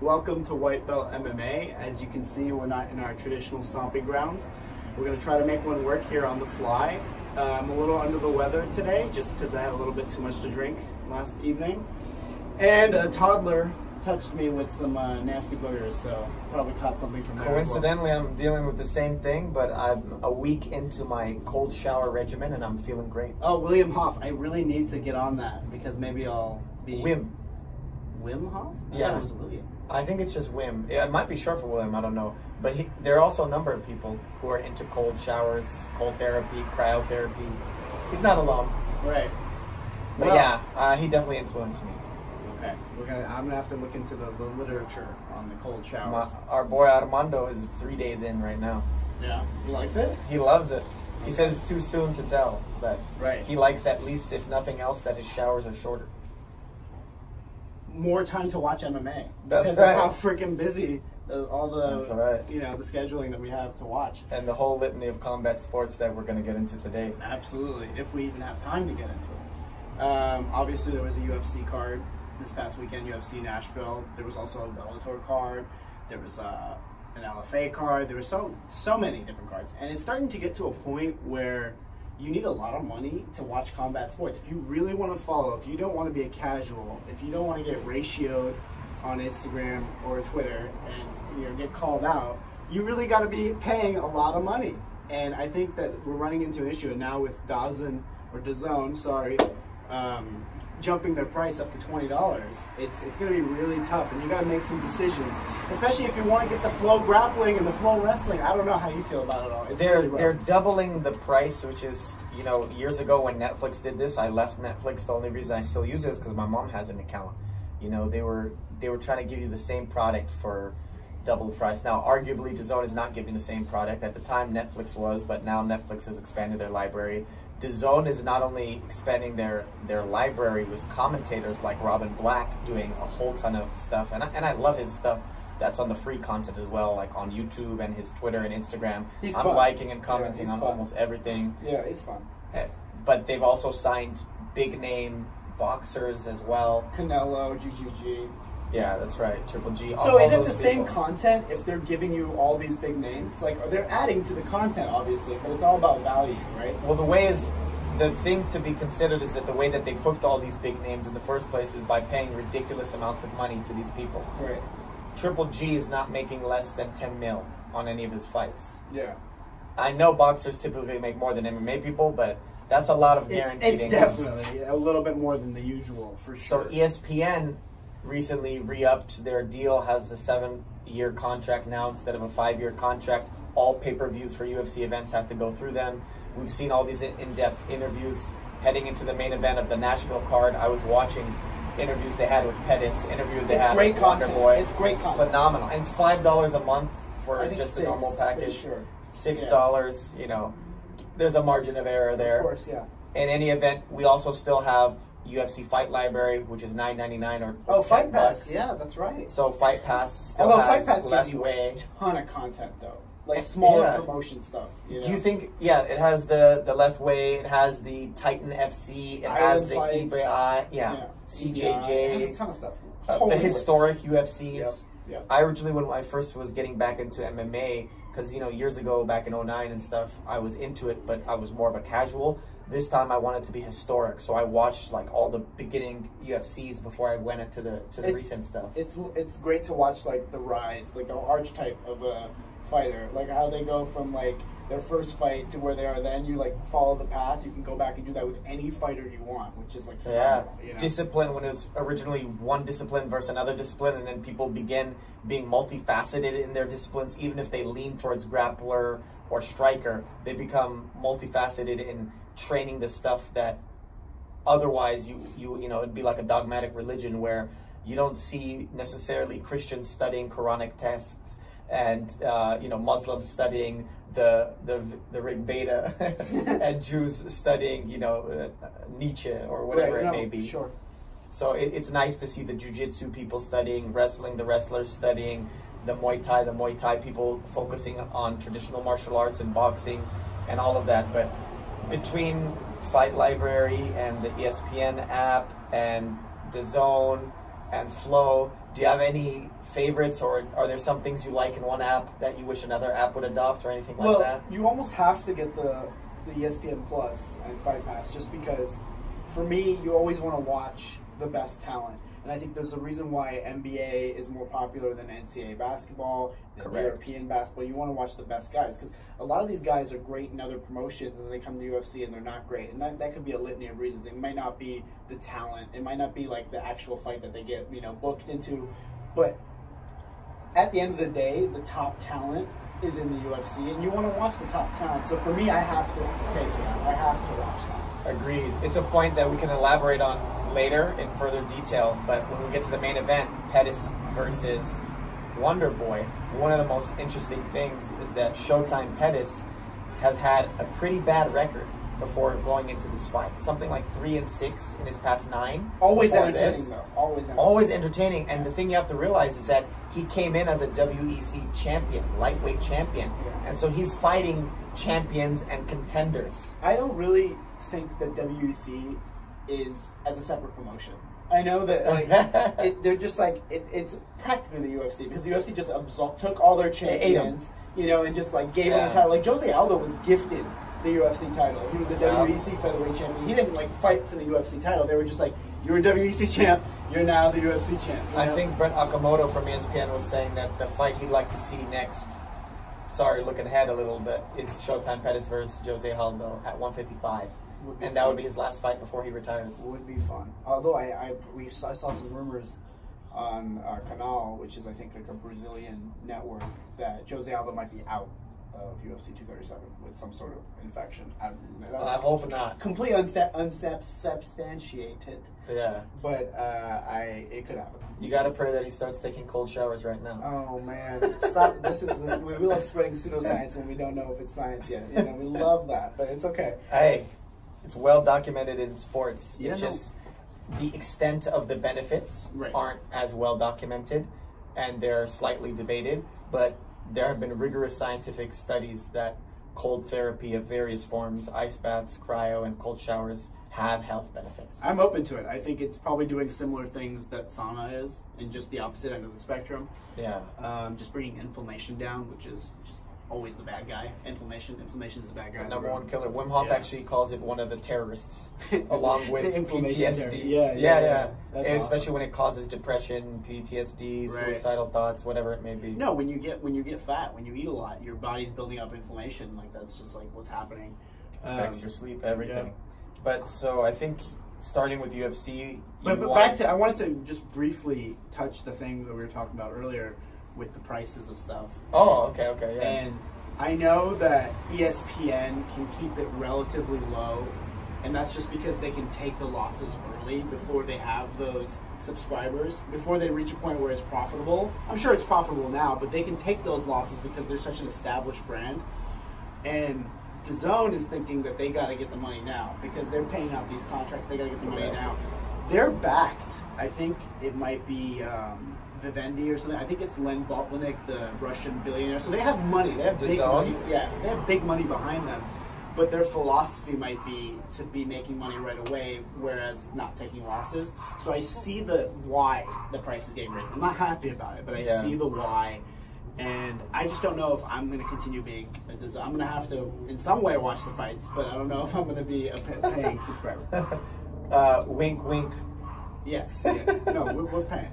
Welcome to White Belt MMA. As you can see, we're not in our traditional stomping grounds. We're going to try to make one work here on the fly. Uh, I'm a little under the weather today just because I had a little bit too much to drink last evening. And a toddler touched me with some uh, nasty boogers, so probably caught something from there. as well. Coincidentally, I'm dealing with the same thing, but I'm a week into my cold shower regimen and I'm feeling great. Oh, William Hof. I really need to get on that because maybe I'll be. Wim. Wim Hof? I Yeah. it was William. I think it's just Wim. It might be short for William, I don't know. But he, there are also a number of people who are into cold showers, cold therapy, cryotherapy. He's not alone. Right. But Well- yeah, uh, he definitely influenced me. Okay. We're gonna. I'm gonna have to look into the, the literature on the cold My, our boy Armando is three days in right now. Yeah. He likes it. He loves it. He says it's too soon to tell, but Right. he likes at least, if nothing else, that his showers are shorter. More time to watch MMA That's because right. of how freaking busy all the right. you know the scheduling that we have to watch. And the whole litany of combat sports that we're going to get into today. Absolutely, if we even have time to get into it. Um, obviously, there was a UFC card this past weekend, UFC Nashville. There was also a Bellator card. There was uh, an LFA card. There were so so many different cards, and it's starting to get to a point where you need a lot of money to watch combat sports. If you really want to follow, if you don't want to be a casual, if you don't want to get ratioed on Instagram or Twitter and you know get called out, you really got to be paying a lot of money. And I think that we're running into an issue now with Dazn or DAZN, sorry, um, jumping their price up to twenty dollars. It's it's going to be really tough, and you got to make some decisions, especially if you want to get the flow grappling and the flow wrestling. I don't know how you feel about it all. It's They're really they're doubling the price, which is you know years ago when Netflix did this, I left Netflix. The only reason I still use it is because my mom has an account. You know they were they were trying to give you the same product for double the price. Now, arguably, DAZN is not giving the same product. At the time, Netflix was, but now Netflix has expanded their library. DAZN is not only expanding their their library with commentators like Robin Black doing a whole ton of stuff, and I, and I love his stuff. That's on the free content as well, like on YouTube and his Twitter and Instagram. He's I'm fun. liking and commenting he's on fun. almost everything. yeah, it's fun. Eh, But they've also signed big name boxers as well. Canelo, GGG. Yeah, that's right. Triple G. all- So all is it the those same content if they're giving you all these big names? Like are they're adding to the content, obviously, but it's all about value, right? Well, the way is the thing to be considered is that the way that they hooked all these big names in the first place is by paying ridiculous amounts of money to these people. Right. Triple G is not making less than 10 mil on any of his fights. Yeah. I know boxers typically make more than MMA people, but that's a lot of It's, guaranteed it's income. definitely a little bit more than the usual, for sure. E ESPN recently re-upped their deal, has a seven-year contract now instead of a five-year contract. All pay-per-views for UFC events have to go through them. We've seen all these in- in-depth interviews heading into the main event of the Nashville card. I was watching interviews they had with Pettis, interview they It's had great with content. Boy. It's great content. phenomenal. And it's five dollars a month for just six, a normal package. sure. Six Yeah. dollars, you know. There's a margin of error there Of course, yeah. in any event, we also still have UFC Fight Library, which is nine ninety nine or Oh, 10 Fight Pass. bucks. Yeah, that's right. So Fight Pass still Although has Fight Pass left gives you way. a ton of content, though. Like smaller Yeah. promotion stuff. You Do you think? Yeah, it has the the Lethwei. It has the Titan FC. It has the fights. Yeah, Yeah. It has CJJ. a ton of stuff. uh, the historic UFCs. Yep, yep. I originally, when I first was getting back into MMA, because you know years ago, back in 09 and stuff, I was into it, but I was more of a casual. This time, I wanted it to be historic, so I watched like all the beginning UFCs before I went into the to the It- recent stuff. It's it's great to watch like the rise, like the archetype of a fighter, like how they go from like their first fight to where they are then. You like follow the path. You can go back and do that with any fighter you want, which is like Yeah, you know? discipline when it was originally one discipline versus another discipline, and then people begin being multifaceted in their disciplines. Even if they lean towards grappler or striker, they become multifaceted in training the stuff that otherwise you you you know it'd be like a dogmatic religion where you don't see necessarily Christians studying Quranic texts and uh, you know Muslims studying the the the Rig Veda and Jews studying you know uh, Nietzsche or whatever Right, it may be. Sure. So it, it's nice to see the jujitsu people studying, wrestling, the wrestlers studying, the Muay Thai, the Muay Thai people focusing on traditional martial arts and boxing and all of that. But between Fight Library and the ESPN app and the Zone and Flow, Do you have any favorites, or are there some things you like in one app that you wish another app would adopt, or anything like that? well, that? you almost have to get the the ESPN Plus and Fight Pass just because, for me, you always want to watch the best talent. And I think there's a reason why NBA is more popular than NCAA basketball, than Correct. European basketball. You want to watch the best guys because a lot of these guys are great in other promotions, and then they come to UFC and they're not great. And that, that could be a litany of reasons. It might not be the talent. It might not be like the actual fight that they get, you know, booked into. But at the end of the day, the top talent is in the UFC, and you want to watch the top talent. So for me, I have to for that. I have to watch that. Agreed. It's a point that we can elaborate on later in further detail, but when we get to the main event, Pettis versus Wonder Boy, one of the most interesting things is that Showtime Pettis has had a pretty bad record before going into this fight. Something like three and six in his past nine. Always entertaining, this. though. Always entertaining. Always entertaining. And the thing you have to realize is that he came in as a WEC champion, lightweight champion. Yeah. And so he's fighting champions and contenders. I don't really think that WEC is as a separate promotion. I know that like it, they're just like it, it's practically the UFC because the UFC just absorbed, took all their champions, you know, and just like gave them Yeah. the title. Like Jose Aldo was gifted the UFC title. He was the Yeah. WEC featherweight champion. He didn't like fight for the UFC title. They were just like, you're a WEC champ. You're now the UFC champ. you I think Brett Okamoto from ESPN was saying that the fight he'd like to see next, sorry, looking ahead a little bit, is Showtime Pettis versus Jose Aldo at 155. And that would be his last fight before he retires. would be fun. Although I, I we saw, I saw some rumors on our canal, which is I think like a Brazilian network, that Jose Aldo might be out of UFC 237 with some sort of infection. I, I'm hoping not. completely unsubstantiated, Yeah. but uh, I it could happen. You gotta pray that he starts taking cold showers right now. Oh man, stop! This is this, we, we love spreading pseudoscience when we don't know if it's science yet. You know, we love that, but it's okay. Hey, it's well documented in sports. Yeah, it's no. just the extent of the benefits Right. aren't as well documented and they're slightly debated, but there have been rigorous scientific studies that cold therapy of various forms, ice baths, cryo, and cold showers have health benefits. I'm open to it. I think it's probably doing similar things that sauna is, in just the opposite end of the spectrum. yeah. um, just bringing inflammation down, which is just always the bad guy. Inflammation, inflammation is the bad guy. The in the number one killer. Wim Hof Yeah. actually calls it one of the terrorists, along with The PTSD. Yeah, yeah, yeah, yeah. yeah. That's awesome. Especially when it causes depression, PTSD, Right. suicidal thoughts, whatever it may be. No, when you get when you get fat, when you eat a lot, your body's building up inflammation. Like that's just like what's happening. affects Um, your sleep, everything. yeah. But so I think starting with UFC, But, but back to I wanted to just briefly touch the thing that we were talking about earlier with the prices of stuff. Oh, okay, okay, yeah. And I know that ESPN can keep it relatively low, and that's just because they can take the losses early before they have those subscribers, before they reach a point where it's profitable. I'm sure it's profitable now, but they can take those losses because they're such an established brand. And DAZN is thinking that they got to get the money now because they're paying out these contracts. They got to get the money now. They're backed. I think it might be um, Vivendi or something. I think it's Len Blavatnik, the Russian billionaire. So they have money. They have big money. Yeah, they have big money behind them. But their philosophy might be to be making money right away, whereas not taking losses. So I see the why the price is getting raised. I'm not happy about it, but I Yeah. see the why. And I just don't know if I'm going to continue being a design. I'm going to have to, in some way, watch the fights, but I don't know if I'm going to be a paying subscriber. uh, wink, wink. Yes, yeah. no, we're, we're paying.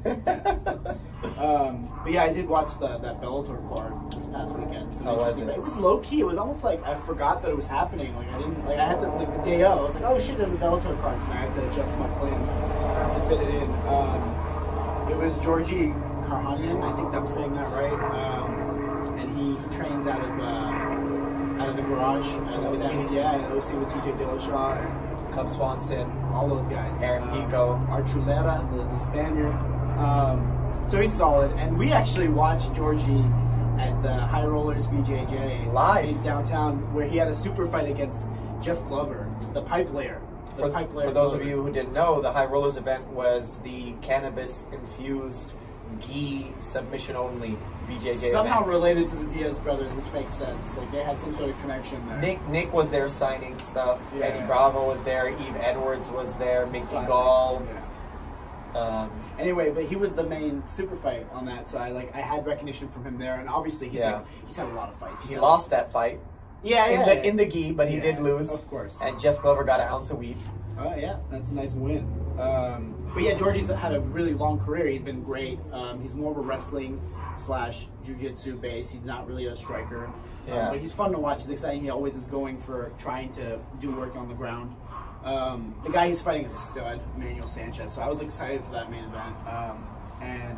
Um, but yeah, I did watch the, that Bellator card this past weekend. Some How was it? It was low key. It was almost like I forgot that it was happening. Like I didn't, like I had to, like the day of, I was like, oh shit, there's a Bellator card tonight. I had to adjust my plans to fit it in. Um, it was Georgi Karakhanyan. I think I'm saying that right. Um, and he, he trains out of uh, out of the garage. At OC. OC. Yeah, at OC with TJ Dillashaw. Cub Swanson. all those guys. Aaron Um, Pico. Archuleta, the, the Spaniard. Um, so he's solid. And we actually watched Georgi at the High Rollers BJJ Live. in downtown, where he had a super fight against Jeff Glover, the pipe layer. The For, pipe layer for those of you who didn't know, the High Rollers event was the cannabis infused gi submission only BJJ somehow event. related to the Diaz brothers, which makes sense. Like they had some sort of connection there. Nick Nick was there signing stuff. Yeah. Eddie Bravo was there. Yves Edwards was there. Mickey Classic. Gall. Yeah. Um, Anyway, but he was the main super fight on that, so I like I had recognition from him there, and obviously he's Yeah. like he's had a lot of fights. He's he lost that fight yeah, in yeah, the yeah. in the gi, but he did lose. of course. And Jeff Glover got an ounce of weed. Oh yeah, that's a nice win. Um, but yeah, Georgi's had a really long career. He's been great. Um, he's more of a wrestling slash jujitsu base. He's not really a striker. Um, but he's fun to watch. He's exciting. He always is going for trying to do work on the ground. Um, the guy he's fighting is a stud, Manuel Sanchez. So I was excited for that main event. Um, and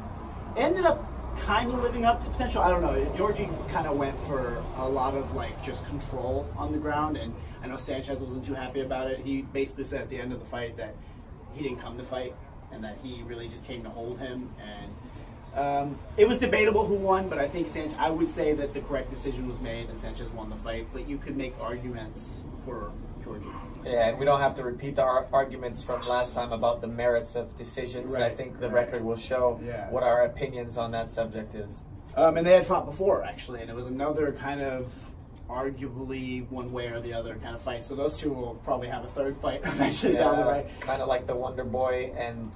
ended up kind of living up to potential. I don't know. Georgi kind of went for a lot of like just control on the ground, and I know Sanchez wasn't too happy about it. He basically said at the end of the fight that he didn't come to fight, and that he really just came to hold him. And um, it was debatable who won, but I think Sanchez. I would say that the correct decision was made, and Sanchez won the fight. But you could make arguments for Georgi. Yeah, and we don't have to repeat the ar- arguments from last time about the merits of decisions. I think the right. record will show Yeah. what our opinions on that subject is. Um, and they had fought before, actually, and it was another kind of arguably one way or the other kind of fight. So those two will probably have a third fight eventually down the way. kind of like the Wonder Boy and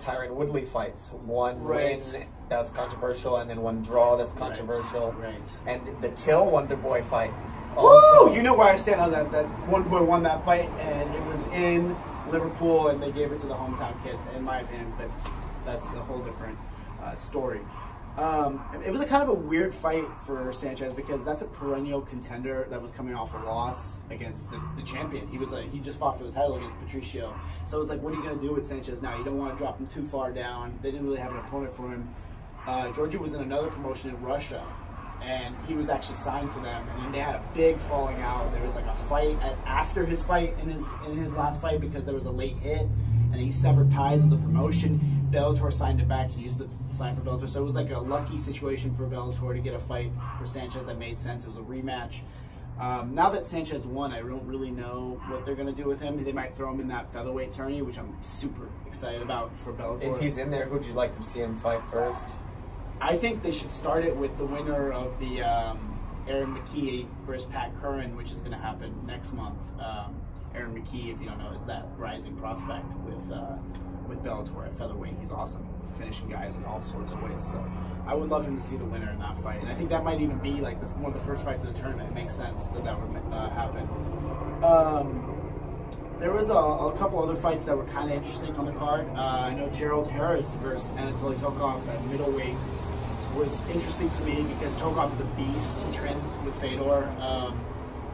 Tyron Woodley fights. One Right. win that's controversial, and then one draw that's controversial. Right. And the Till Wonder Boy fight. Woo! You know where I stand on that. That one boy won that fight, and it was in Liverpool, and they gave it to the hometown kid, in my opinion. But that's a whole different uh, story. Um, it was a kind of a weird fight for Sanchez because that's a perennial contender that was coming off a loss against the, the champion. He was like he just fought for the title against Patricio. So it was like, what are you going to do with Sanchez now? You don't want to drop him too far down. They didn't really have an opponent for him. Uh, Georgia was in another promotion in Russia, and he was actually signed to them. And then they had a big falling out. There was like a fight at, after his fight in his in his last fight because there was a late hit, and he severed ties with the promotion. Bellator signed it back. He used to sign for Bellator, so it was like a lucky situation for Bellator to get a fight for Sanchez that made sense. It was a rematch. Um, now that Sanchez won, I don't really know what they're going to do with him. They might throw him in that featherweight tourney, which I'm super excited about for Bellator. if he's in there, who'd you like to see him fight first? I think they should start it with the winner of the um, Aaron McKee versus Pat Curran, which is going to happen next month. Um, Aaron McKee, if you don't know, is that rising prospect with uh, with Bellator at featherweight. He's awesome, finishing guys in all sorts of ways. So I would love him to see the winner in that fight, and I think that might even be like the, one of the first fights of the tournament. It makes sense that that would uh, happen. Um, there was a, a couple other fights that were kind of interesting on the card. Uh, I know Gerald Harris versus Anatoly Tokov at middleweight was interesting to me because Tokov is a beast. He trains with Fedor um,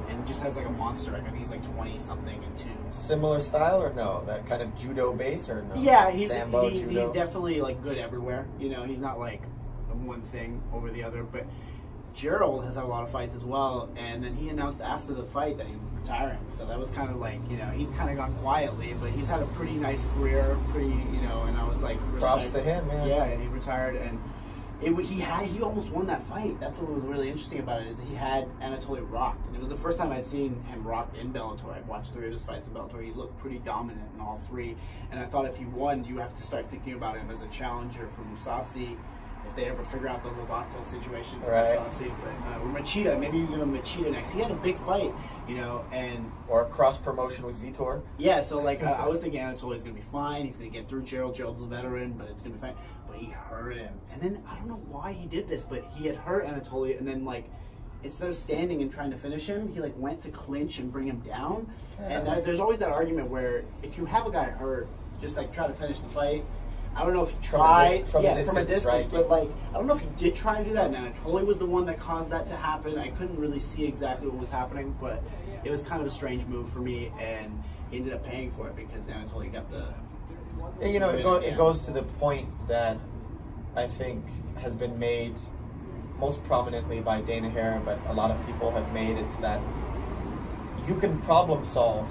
and just has like a monster. Like, I think he's like 20 something and two. Similar style or no? That kind of judo base or no? Yeah, he's, Sambo, he's, he's definitely like good everywhere. You know, he's not like one thing over the other. But Gerald has had a lot of fights as well. And then he announced after the fight that he was retiring. So that was kind of like, you know, he's kind of gone quietly, but he's had a pretty nice career. Pretty, you know, and I was like, Props respect- to him, yeah. Yeah, and he retired and. It, he had he almost won that fight. That's what was really interesting about it is he had Anatoly rocked, and it was the first time I'd seen him rocked in Bellator. I'd watched three of his fights in Bellator. He looked pretty dominant in all three, and I thought if he won, you have to start thinking about him as a challenger for Mousasi. If they ever figure out the Lovato situation for Right. Mousasi, but uh, or Machida, maybe you give him Machida next. He had a big fight, you know, and Or a cross promotion with Vitor? yeah, so like uh, I was thinking Anatoly's gonna be fine. He's gonna get through Gerald. Gerald's a veteran, but it's gonna be fine. But he hurt him, and then I don't know why he did this, but he had hurt Anatoly, and then like instead of standing and trying to finish him, he like went to clinch and bring him down. And that, there's always that argument where if you have a guy hurt, just like try to finish the fight. I don't know if he tried, from a yeah, from a distance striking. but like I don't know if he did try to do that. And Anatoly was the one that caused that to happen. I couldn't really see exactly what was happening, but it was kind of a strange move for me, and he ended up paying for it because Anatoly got the. You know, it, go, it goes to the point that I think has been made most prominently by Dana Hare, but a lot of people have made. It's that you can problem solve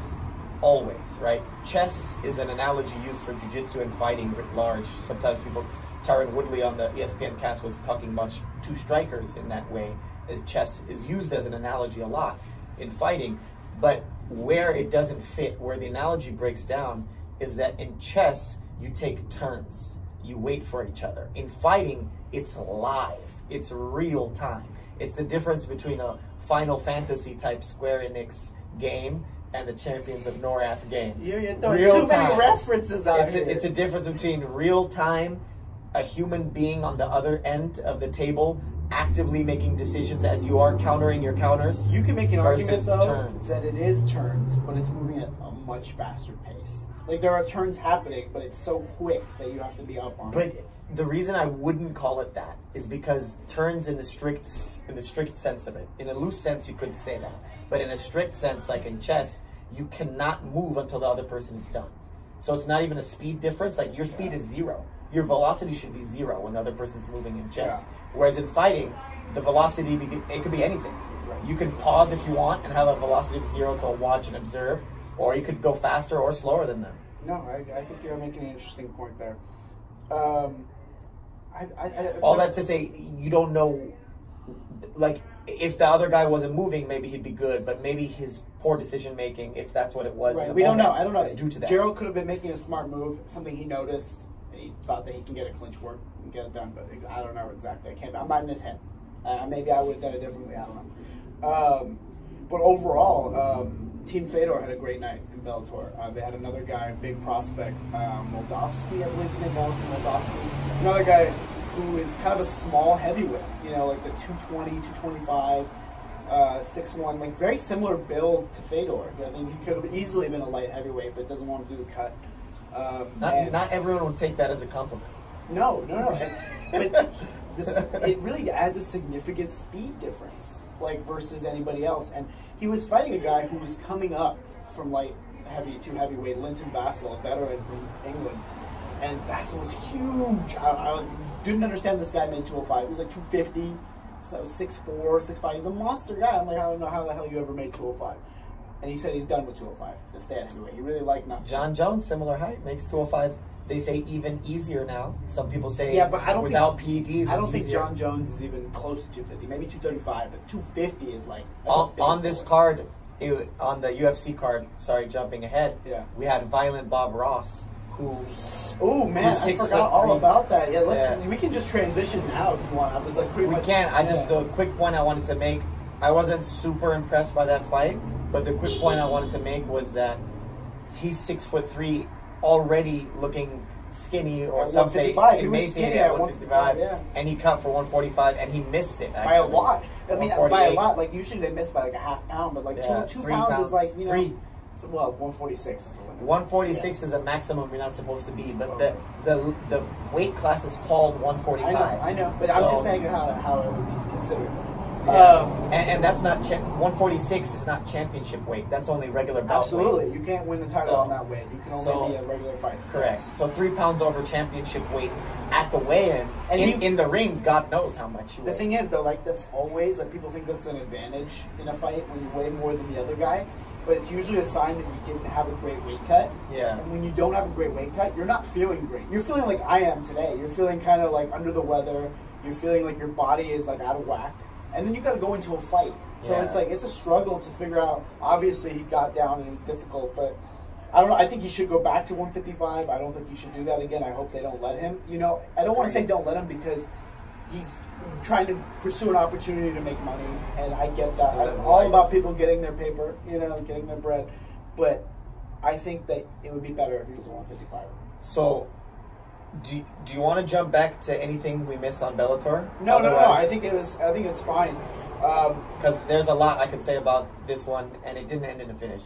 always, right? Chess is an analogy used for jujitsu and fighting writ large. Sometimes people, Tyron Woodley on the ESPN cast was talking about two strikers in that way. As chess is used as an analogy a lot in fighting, but where it doesn't fit, where the analogy breaks down, is that in chess you take turns, you wait for each other. In fighting, it's live, it's real time. It's the difference between a Final Fantasy type Square Enix game and the champions of Norrath game. You're, you're throwing Real too many references out It's here. a, it's a difference between real time, a human being on the other end of the table, actively making decisions as you are countering your counters. You can make an argument though turns. that it is turns, but it's moving at a much faster pace. Like there are turns happening, but it's so quick that you have to be up on. But it. the reason I wouldn't call it that is because turns in the strict in the strict sense of it. In a loose sense, you could say that, but in a strict sense, like in chess, you cannot move until the other person is done. So it's not even a speed difference. Like your speed is zero. Your velocity should be zero when the other person's moving in chess. Yeah. Whereas in fighting, the velocity it could be anything. You can pause if you want and have a velocity of zero to watch and observe, or you could go faster or slower than them. no, I, I think you're making an interesting point there. Um, I, I, all that to say you don't know like if the other guy wasn't moving maybe he'd be good but maybe his poor decision making if that's what it was Right. We don't know. I don't know. is due to that Gerald could have been making a smart move, something he noticed. and He thought that he can get a clinch work and get it done, but I don't know exactly. I can't. I'm not in his head. Uh, maybe I would have done it differently. I don't know. Um, but overall, um, Team Fedor had a great night in Bellator. Uh, they had another guy, big prospect, um, Moldavsky, I believe his name was Moldavsky. Another guy who is kind of a small heavyweight. You know, like the 220, 225 uh, six one, like very similar build to Fedor. I think he could have easily been a light heavyweight, but doesn't want to do the cut. Um, not, not everyone would take that as a compliment no, no, no. But this, it really adds a significant speed difference, like versus anybody else. And he was fighting a guy who was coming up from light heavy to heavyweight, Linton Vassell, a veteran from England. And Vassell was huge. I, I didn't understand this guy made 205. He was like 250, so 6'4", 6'5". He's a monster guy. I'm like, I don't know how the hell you ever made 205. And he said he's done with 205. He's gonna stay at heavyweight. He really liked not. jon jones similar height makes 205 they say even easier now some people say Yeah, but I don't without think, peds I don't think easier. Jon Jones is even close to 250. Maybe 235, but 250 is like on, on this card it, on the ufc card sorry jumping ahead Yeah. we had violent bob ross who Oh man, I forgot all about that. Yeah, let's. Yeah. We can just transition now if you want. I was like We much. can't. I just the quick point I wanted to make. I wasn't super impressed by that fight, but the quick point I wanted to make was that he's six foot three, already looking skinny, or At some say 155. He was emaciated skinny at at 155, 155, and he cut for 145, and he missed it by a lot. I mean, by a lot. Like usually they miss by like a half pound, but like Yeah, two two pounds, pounds. is like you know. Three. Well, 146 is the limit. 146 is a maximum you're not supposed to be, but oh. the the the weight class is called I 145. know, I know, but I'm just saying how how it would be considered. Yeah. Um, and, and that's not cha- 146 is not championship weight. That's only regular weight. absolutely, you can't win the title So- on that weight. You can only so- be a regular fighter. Correct. So three pounds over championship weight at the weigh-in, And in, he- in the ring, God knows how much. The weigh. thing is, though, like that's always like people think that's an advantage in a fight when you weigh more than the other guy, but it's usually a sign that you didn't have a great weight cut. Yeah. And when you don't have a great weight cut, you're not feeling great. You're feeling like I am today. You're feeling kind of like under the weather. You're feeling like your body is like out of whack, and then you got to go into a fight. So Yeah. it's like it's a struggle to figure out. Obviously, he got down and it was difficult, but. I don't know. I think he should go back to 155. I don't think he should do that again. I hope they don't let him. You know, I don't want to say don't let him because he's trying to pursue an opportunity to make money, and I get that. I'm all about people getting their paper, you know, getting their bread. But I think that it would be better if he was a 155. So, do do you want to jump back to anything we missed on Bellator? No, no, no. I think it was. I think it's fine. Um, because there's a lot I could say about this one, and it didn't end in a finish.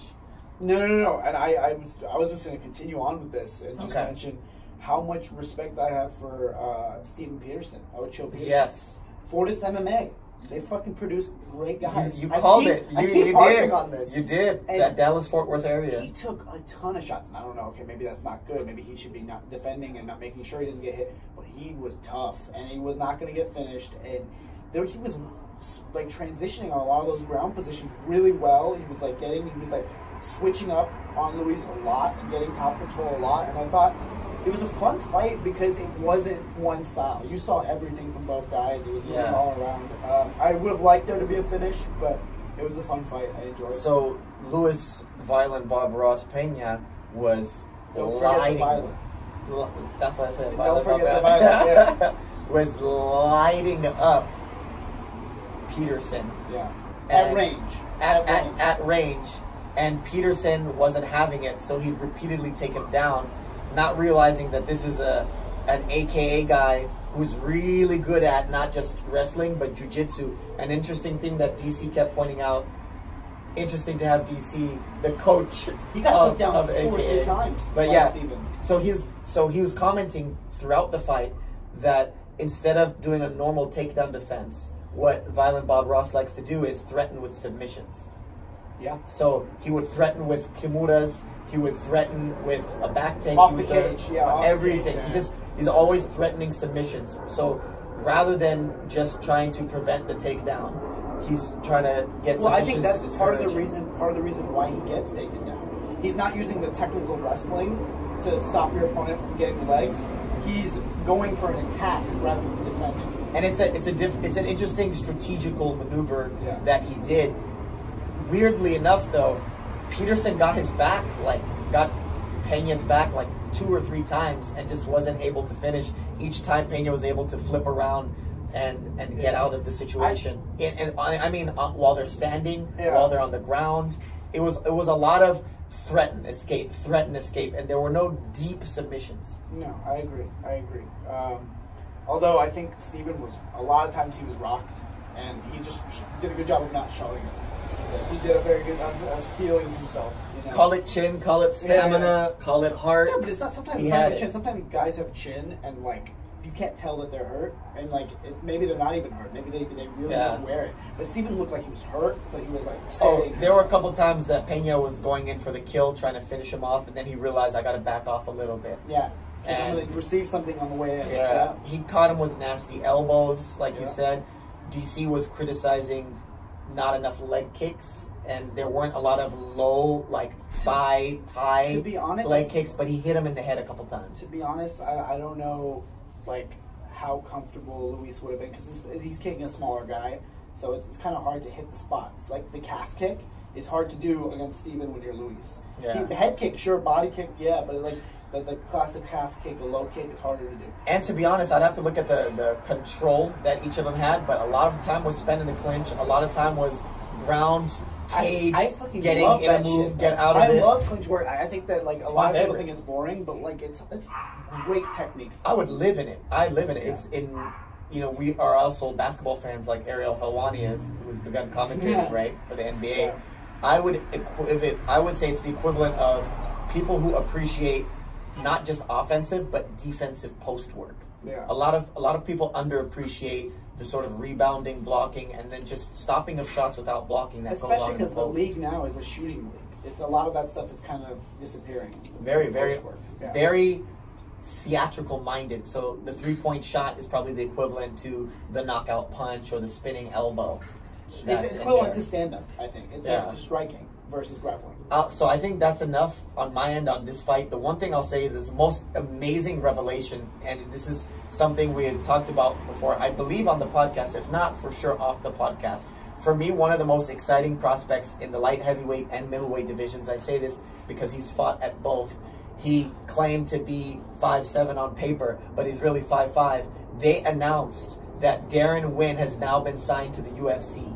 no, no, no, no. And I, I was, I was just going to continue on with this and just Okay. mention how much respect I have for uh, Steven Peterson, Ocho Peterson. Yes. Fortis MMA. They fucking produce great guys. You, you called keep- it. I You, keep you did. on this. You did. And that Dallas Fort Worth area. He took a ton of shots, and I don't know. Okay, maybe that's not good. Maybe he should be not defending and not making sure he doesn't get hit. But he was tough, and he was not going to get finished. And there, he was like transitioning on a lot of those ground positions really well. He was like getting, he was like switching up on Luis a lot and getting top control a lot. And I thought it was a fun fight because it wasn't one style. You saw everything from both guys. It was Yeah. all around. Um, I would have liked there to be a finish, but it was a fun fight. I enjoyed it. So Louis Violent Bob Ross Pena was Don't forget lighting. violent. That's what I said. Don't forget the violent, was lighting up Peterson Yeah. At range. at, range. at, at range and Peterson wasn't having it, so he'd repeatedly take him down, not realizing that this is a an AKA guy who's really good at not just wrestling but jujitsu. An interesting thing that DC kept pointing out. Interesting to have DC, the coach. He got of- down of two or three times But yeah, Steven. so he was so he was commenting throughout the fight that instead of doing a normal takedown defense, what Violent Bob Ross likes to do is threaten with submissions. Yeah. So he would threaten with kimuras. He would threaten with a back take. Off the cage, yeah, off the everything. cage, He just he's always threatening submissions. So rather than just trying to prevent the takedown, he's trying to get. Well, I think that's part of the reason. Part of the reason why he gets taken down. He's not using the technical wrestling to stop your opponent from getting legs. He's going for an attack rather than defending. And it's a it's a diff, it's an interesting strategical maneuver Yeah. that he did. Weirdly enough, though, Peterson got his back like got Pena's back like two or three times and just wasn't able to finish. Each time Pena was able to flip around and and get out of the situation. and, and I, I mean, uh, while they're standing, Yeah. while they're on the ground, it was it was a lot of threaten, escape, threaten, escape, and there were no deep submissions. No, I agree. I agree. Um, although I think Steven was a lot of times he was rocked, and he just did a good job of not showing it. He did a very good of, of steeling himself. You know? Call it chin, call it stamina, call it heart. Yeah, but it's not sometimes it's not chin. Sometimes guys have chin and like you can't tell that they're hurt, and like it, maybe they're not even hurt. Maybe they they really Yeah. just wear it. But Steven looked like he was hurt, but he was like Oh, there were a couple times that Pena was going in for the kill, trying to finish him off, and then he realized I got to back off a little bit. yeah. And- gonna receive something on the way in. Yeah, he caught him with nasty elbows, like you said. DC was criticizing not enough leg kicks, and there weren't a lot of low, like thigh, thigh to be honest, leg kicks, but he hit him in the head a couple times. To be honest, I, I don't know like how comfortable Luis would have been because he's kicking a smaller guy, so it's, it's kind of hard to hit the spots. Like the calf kick is hard to do against Steven when you're Luis. Yeah. He- head kick, sure. Body kick, yeah, but like the, the classic calf kick, the low kick is harder to do. And to be honest, I'd have to look at the, the control that each of them had, but a lot of time was spent in the clinch. A lot of time was ground, cage, I, I fucking getting love in a that move, shit. get out of I it. I love clinch work. I think that like It's a lot of people favorite. think it's boring, but like it's it's great techniques. I would live in it. I live in it. It's in, you know, we are also basketball fans like Ariel Helwani is, who's begun commentating, Yeah. right, for the NBA. Yeah. I would equiv- I would say it's the equivalent of people who appreciate not just offensive but defensive post work. Yeah. A lot of a lot of people underappreciate the sort of rebounding, blocking, and then just stopping of shots without blocking that Especially because the post. league now is a shooting league. It's, a lot of that stuff is kind of disappearing. very, very, Yeah. very theatrical minded. So the three point shot is probably the equivalent to the knockout punch or the spinning elbow. It's, That's it's equivalent to stand up, I think. It's Yeah. like to striking versus grappling. Uh, so I think that's enough on my end on this fight. The one thing I'll say is the most amazing revelation, and this is something we had talked about before, I believe on the podcast, if not for sure off the podcast. For me, one of the most exciting prospects in the light heavyweight and middleweight divisions. I say this because he's fought at both. He claimed to be 5'7 on paper, but he's really 5'5. They announced that Deron Winn has now been signed to the UFC.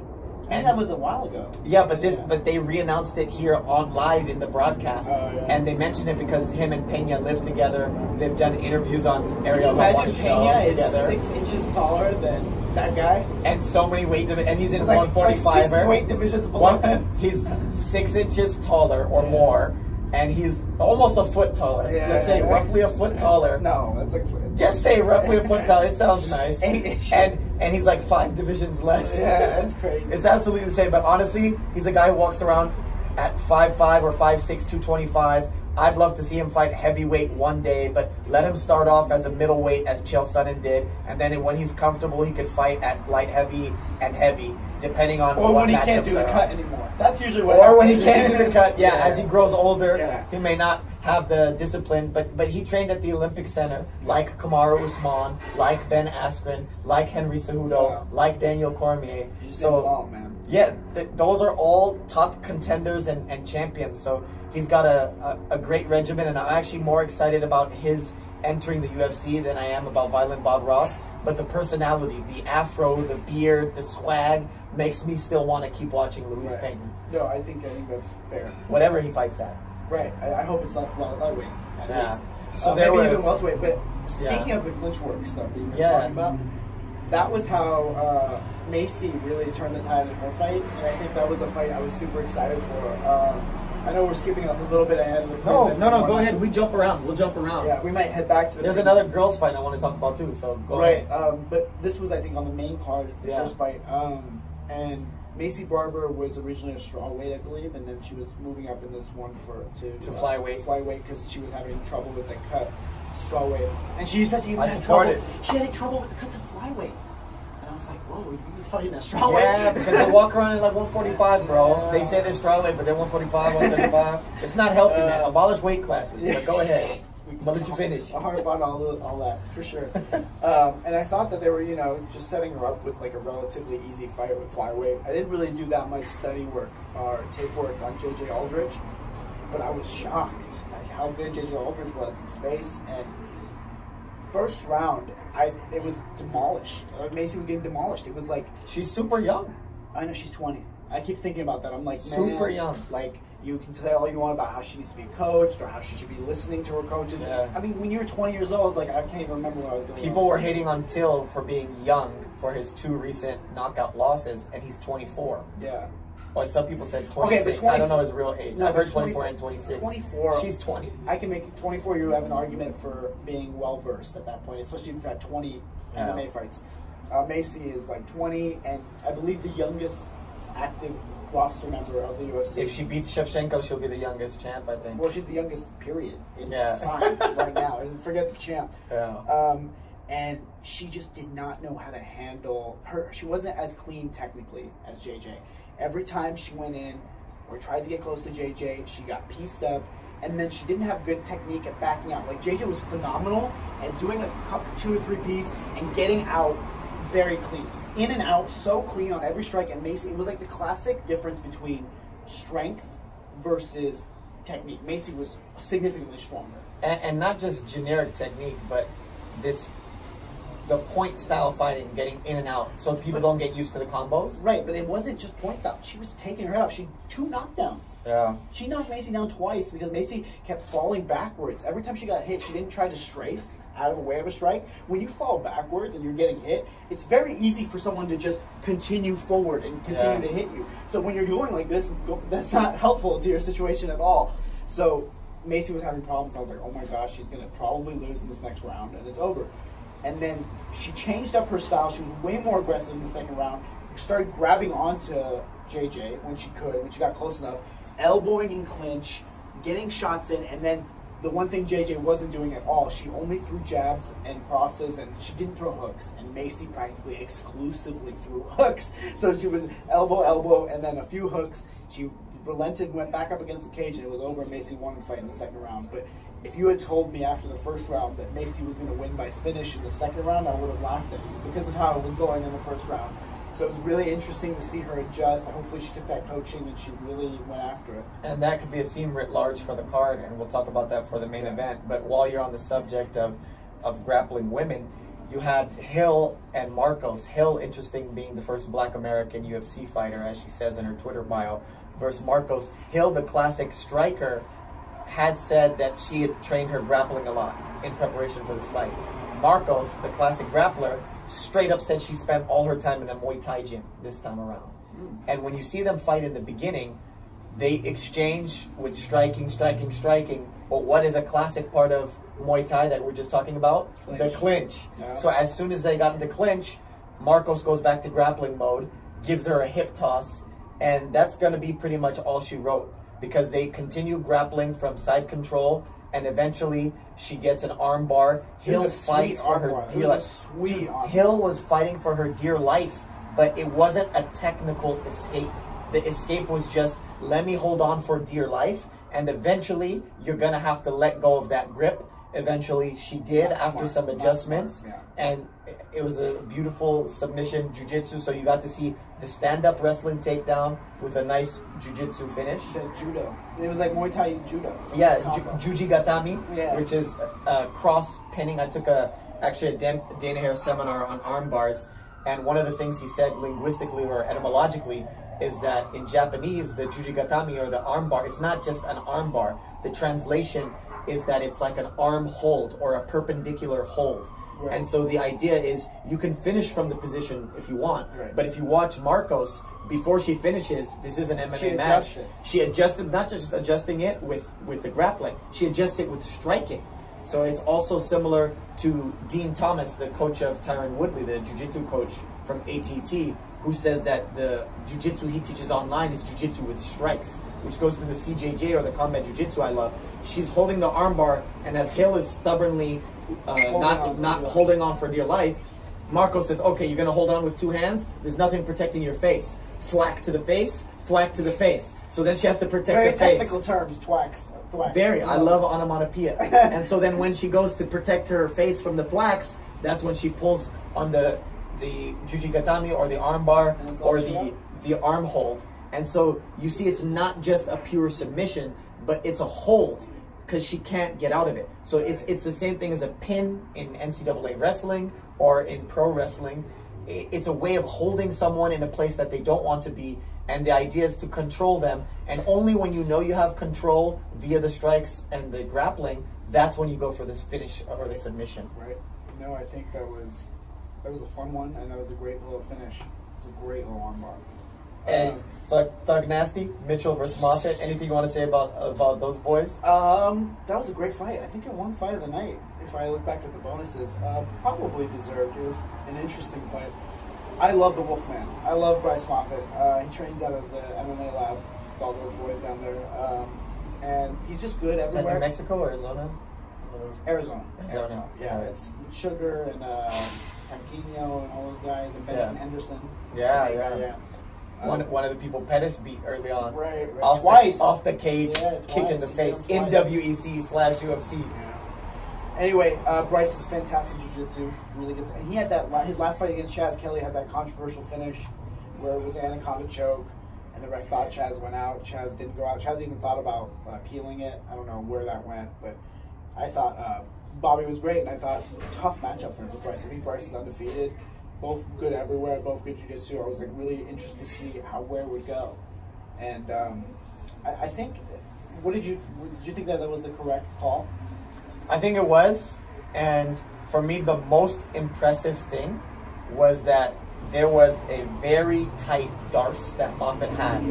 And that was a while ago. Yeah, but this, but they re-announced it here on live in the broadcast, Oh, yeah. and they mentioned it because him and Pena live together. They've done interviews on Can you Ariel imagine Pena is together, six inches taller than that guy? and so many weight divi- and he's in Like, one forty like weight divisions below One, he's six inches taller or more, and he's almost a foot taller. Yeah, Let's say yeah. roughly a foot taller. No, that's like Just say roughly a foot tall. It sounds nice. And and he's like five divisions less. Yeah, that's crazy. It's absolutely insane. But honestly, he's a guy who walks around at 5'5 or 5'6", 225. I'd love to see him fight heavyweight one day, but let him start off as a middleweight, as Chael Sonnen did, and then when he's comfortable, he could fight at light heavy and heavy, depending on or what when he can't do the cut anymore. That's usually what. Or when he can't do the cut, yeah, as he grows older, Yeah. he may not have the discipline, but but he trained at the Olympic Center, like Kamaru Usman, like Ben Askren, like Henry Cejudo, Yeah. like Daniel Cormier. You so all, man. Yeah, th- those are all top contenders and, and champions. So he's got a, a, a great regimen, and I'm actually more excited about his entering the UFC than I am about Violent Bob Ross. but the personality, the afro, the beard, the swag makes me still want to keep watching Luis Right. Pena. No, I think I think that's fair. Whatever he fights at. Right. I, I hope it's not well, lightweight. At Yeah. least. So Uh, there maybe even welterweight. But speaking Yeah. of the clinch work stuff that you were Yeah. talking about, that was how uh, Maycee really turned the tide in her fight, and I think that was a fight I was super excited for. Um, I know we're skipping a little bit ahead of the No, no, no. Go ahead. We jump around. We'll jump around. Yeah, we might head back to the There's another girls' fight I want to talk about too. So go Right, ahead. um, but this was, I think, on the main card, the Yeah. first fight. Um, and Maycee Barber was originally a strawweight, I believe, and then she was moving up in this one for to To uh, flyweight. Flyweight because she was having trouble with the cut strawweight, and she said she even I had trouble. it. She had trouble with the cut to flyweight, and I was like, "Whoa, you fighting that strawweight?" Yeah, because they walk around at like 145, bro. They say they're strawweight, but they're 145, 135. it's not healthy, man. Uh, Abolish weight classes. yeah. But go ahead. Gonna let you finish. I'll harp on all, the, all that for sure. um, and I thought that they were, you know, just setting her up with like a relatively easy fight with flyweight. I didn't really do that much study work or tape work on JJ Aldrich, but I was shocked at how good JJ Aldrich was in space. And first round, I it was demolished. Uh, Maycee was getting demolished. It was like She's super young. I know she's 20. I keep thinking about that. I'm like, Super man, young. Like, you can say all you want about how she needs to be coached or how she should be listening to her coaches. Yeah. I mean, when you're 20 years old, like, I can't even remember what I was doing. People were hating on Till for being young for his two recent knockout losses, and he's 24. Yeah. Well, some people said Okay, 26. but I don't 24 know his real age. No, I've heard but 24 and 26. 24 She's 20. I can make 24, you have an argument for being well versed at that point, especially if you've had 20 Yeah. MMA fights. Uh, Maycee is like 20, and I believe the youngest active roster member of the UFC. If she beats Shevchenko, she'll be the youngest champ, I think. Well, she's the youngest, period, in Yeah. signed right now. And forget the champ. Yeah. Um, and she just did not know how to handle her. She wasn't as clean technically as JJ. Every time she went in or tried to get close to JJ, she got pieced up. And then she didn't have good technique at backing out. Like JJ was phenomenal at doing a two or three piece and getting out very clean. In and out, so clean on every strike. And Maycee, it was like the classic difference between strength versus technique. Maycee was significantly stronger. and, and not just generic technique, but this the point style fighting, getting in and out, so people don't get used to the combos. Right, but it wasn't just point style. She was taking her head off. She two knockdowns. Yeah. She knocked Maycee down twice because Maycee kept falling backwards. Every time she got hit, she didn't try to strafe out of the way of a strike. When you fall backwards and you're getting hit, it's very easy for someone to just continue forward and continue Yeah. to hit you. So when you're going like this, that's not helpful to your situation at all. So Maycee was having problems. I was like, oh my gosh, she's going to probably lose in this next round, and it's over. And then she changed up her style. She was way more aggressive in the second round. Started grabbing onto JJ when she could, when she got close enough, elbowing in clinch, getting shots in, and then the one thing JJ wasn't doing at all, she only threw jabs and crosses, and she didn't throw hooks. And Maycee practically exclusively threw hooks. So she was elbow, elbow, and then a few hooks. She relented, went back up against the cage, and it was over. Maycee won the fight in the second round. But if you had told me after the first round that Maycee was going to win by finish in the second round, I would have laughed at you because of how it was going in the first round. So it was really interesting to see her adjust. Hopefully, she took that coaching and she really went after it. And that could be a theme writ large for the card, and we'll talk about that for the main event. But while you're on the subject of, of grappling women, you had Hill and Markos. Hill, interesting, being the first black American UFC fighter, as she says in her Twitter bio, versus Markos. Hill, the classic striker, had said that she had trained her grappling a lot in preparation for this fight. Markos, the classic grappler, straight up said she spent all her time in a Muay Thai gym this time around. Hmm. And when you see them fight in the beginning, they exchange with striking, striking, striking. But what is a classic part of Muay Thai that we're just talking about? Clinch. The clinch. Yeah. So as soon as they got into clinch, Markos goes back to grappling mode, gives her a hip toss, and that's going to be pretty much all she wrote because they continue grappling from side control, and eventually she gets an arm bar. Hill fights for her dear life. sweet. Hill was fighting for her dear life, but it wasn't a technical escape. The escape was just let me hold on for dear life, and eventually you're gonna have to let go of that grip Eventually, she did That's after smart. some adjustments, smart, and it was a beautiful submission jujitsu. So you got to see the stand-up wrestling takedown with a nice jujitsu finish. The judo. It was like Muay Thai judo. Yeah, ju- Jujigatame, Yeah. which is uh, cross pinning. I took a actually a Dan- Dana Hare seminar on arm bars, and one of the things he said linguistically or etymologically is that in Japanese, the Jujigatame or the arm bar, it's not just an arm bar. The translation is that it's like an arm hold or a perpendicular hold. Right. And so the idea is you can finish from the position if you want, Right. but if you watch Markos before she finishes, this is an MMA She match. She adjusted not just adjusting it with with the grappling, she adjusts it with striking. So it's also similar to Din Thomas, the coach of Tyron Woodley, the jiu-jitsu coach from ATT, who says that the jiu-jitsu he teaches online is jiu-jitsu with strikes, which goes to the CJJ or the combat jiu-jitsu I love. She's holding the armbar, and as Hale is stubbornly uh, not not holding on for dear life, Marco says, "Okay, you're gonna hold on with two hands. There's nothing protecting your face. Thwack to the face, thwack to the face. So then she has to protect Very the face. technical terms, twacks. thwacks. Very. I love onomatopoeia. and so then when she goes to protect her face from the thwacks, that's when she pulls on the the jujigatame or the armbar And it's all or the the arm hold. And so you see it's not just a pure submission, but it's a hold because she can't get out of it. So it's it's the same thing as a pin in NCAA wrestling or in pro wrestling. It's a way of holding someone in a place that they don't want to be, and the idea is to control them. And only when you know you have control via the strikes and the grappling, that's when you go for this finish or the submission. Right. No, I think that was that was a fun one, and that was a great little finish. It was a great little armbar. And Thug, Thug Nasty, Mitchell versus Moffett. Anything you want to say about about those boys? Um, that was a great fight. I think it won fight of the night. If I look back at the bonuses, uh, probably deserved. It was an interesting fight. I love the Wolfman. I love Bryce Moffett. Uh, he trains out of the MMA lab with all those boys down there, um, and he's just good Is that everywhere. New Mexico or Arizona? One Arizona. Arizona. Yeah, it's Sugar and uh, and all those guys, and Benson Yeah. Henderson. Yeah, yeah. yeah. One, Um, one of the people Pettis beat early on. Right, right. Off Twice. The, off the cage, Yeah, kick in the face. He In got him twice. WEC slash UFC. Yeah. Anyway, uh, Bryce is fantastic jiu-jitsu. Really good. And he had that, his last fight against Chas Skelly had that controversial finish where it was anaconda choke and the ref thought Chas went out. Chas didn't go out. Chas even thought about uh, peeling it. I don't know where that went, but I thought uh, Bobby was great and I thought tough matchup for him with Bryce. I think Bryce is undefeated. Both good everywhere, both good jiu-jitsu. I was like really interested to see how where it would go. And um, I, I think, what did you, did you think that that was the correct call? I think it was. And for me, the most impressive thing was that there was a very tight Darce that Moffett had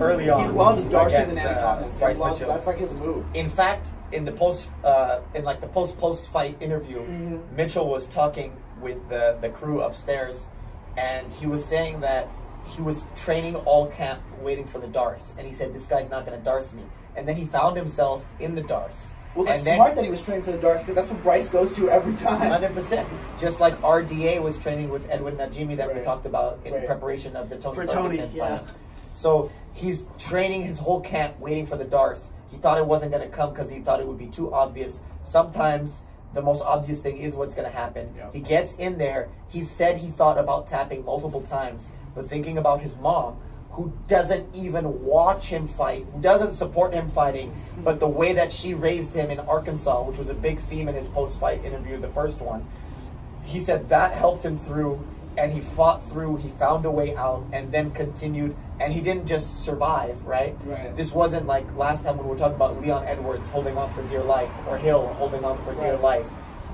early on. He loves Darcy's and against, uh, Bryce loves- that's like his move. In fact, in the post, uh, in like the post post fight interview, Mhm. Mitchell was talking with the the crew upstairs, and he was saying that he was training all camp, waiting for the Darce, and he said this guy's not going to Darce me, and then he found himself in the Darce. Well, that's then, smart that he was training for the darce because that's what Bryce goes to every time. Hundred percent. Just like RDA was training with Edwin Najmi that we talked about in Right. preparation of the Tony For Ferguson Tony, yeah. fight. So he's training his whole camp, waiting for the darce. He thought it wasn't going to come because he thought it would be too obvious. Sometimes the most obvious thing is what's going to happen. Yeah. He gets in there. He said he thought about tapping multiple times, but thinking about his mom, who doesn't even watch him fight, who doesn't support him fighting, but the way that she raised him in Arkansas, which was a big theme in his post-fight interview, the first one, he said that helped him through and he fought through he found a way out and then continued and he didn't just survive right? Right. this wasn't like last time when we were talking about leon edwards holding on for dear life or hill holding on for dear life.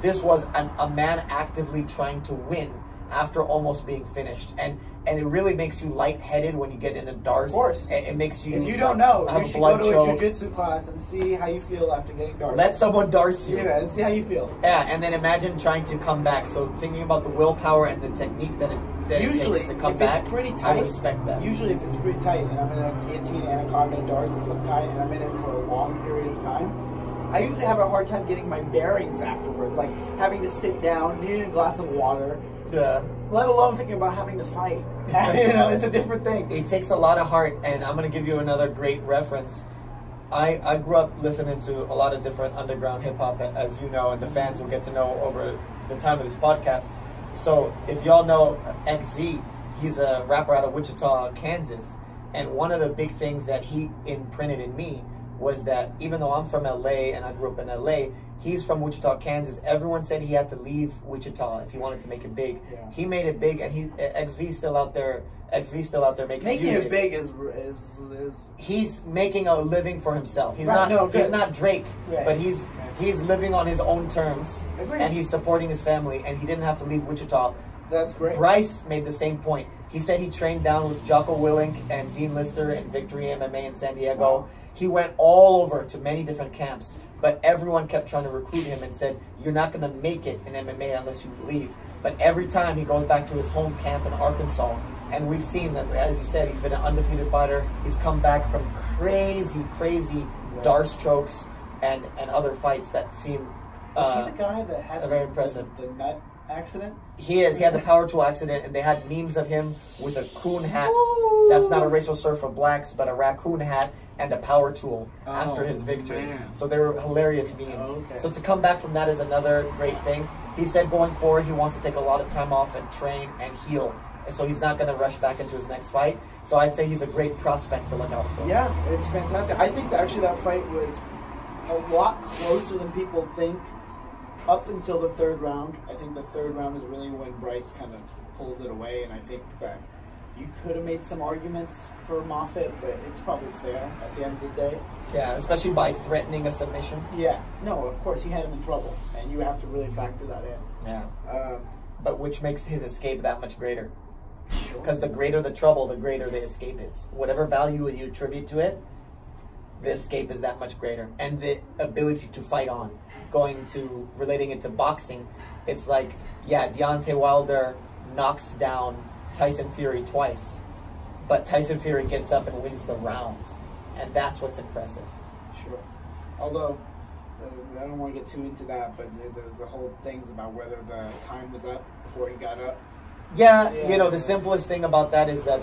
This was an, a man actively trying to win after almost being finished and and it really makes you lightheaded when you get in a darce Of course. it, it makes you if you don't know, you should go to choke. a jiu-jitsu class and see how you feel after getting darce. let someone darce you yeah, and see how you feel. yeah, and then imagine trying to come back. So thinking about the willpower and the technique that it, that Usually, it takes to come if back, it's pretty tight, I respect that. Usually, if it's pretty tight, and I'm in a guillotine, anaconda, darce of some kind, and I'm in it for a long period of time, I usually have a hard time getting my bearings afterward, like having to sit down, needing a glass of water, Yeah. let alone thinking about having to fight. you know, it's a different thing. It takes a lot of heart, and I'm going to give you another great reference. I, I grew up listening to a lot of different underground hip hop, as you know, and the fans will get to know over the time of this podcast. So, if y'all know XV, he's a rapper out of Wichita, Kansas. And one of the big things that he imprinted in me was that even though I'm from LA and I grew up in LA, he's from Wichita, Kansas. Everyone said he had to leave Wichita if he wanted to make it big. Yeah. He made it big, and he XV's still out there. XV's still out there making Making music it big is is is he's making a living for himself. He's Right, not no, he's not Drake, Right. but he's Right. he's living on his own terms Agreed. and he's supporting his family and he didn't have to leave Wichita. that's great. Bryce made the same point. He said he trained down with Jocko Willink and Dean Lister and Victory MMA in San Diego. Wow. He went all over to many different camps, but everyone kept trying to recruit him and said, You're not going to make it in MMA unless you leave. But every time he goes back to his home camp in Arkansas, and we've seen that, as you said, he's been an undefeated fighter. He's come back from crazy, crazy Right. dar strokes and, and other fights that seem. Is uh, he the guy that had a very impressive. the, the nut accident? He is. He had the power tool accident, and they had memes of him with a coon hat. Ooh. That's not a racial slur for blacks, but a raccoon hat and a power tool Oh, after his victory. man. So they were hilarious memes. Okay. So to come back from that is another great thing. He said going forward, he wants to take a lot of time off and train and heal. And so he's not going to rush back into his next fight. So I'd say he's a great prospect to look out for. Yeah, it's fantastic. I think that actually that fight was a lot closer than people think up until the third round. I think the third round is really when Bryce kind of pulled it away, and I think that you could have made some arguments for Moffett, but it's probably fair at the end of the day. Yeah, especially by threatening a submission. Yeah, no, of course he had him in trouble, and you have to really factor that in. Yeah. Um, But which makes his escape that much greater. sure. Because the greater the trouble, the greater the escape is. Whatever value you attribute to it, the escape is that much greater. And the ability to fight on. Going to relating it to boxing, it's like, yeah, Deontay Wilder knocks down Tyson Fury twice, but Tyson Fury gets up and wins the round. And that's what's impressive. Sure. Although, uh, I don't want to get too into that, but there's the whole things about whether the time was up before he got up. Yeah, Yeah. you know, the simplest thing about that is that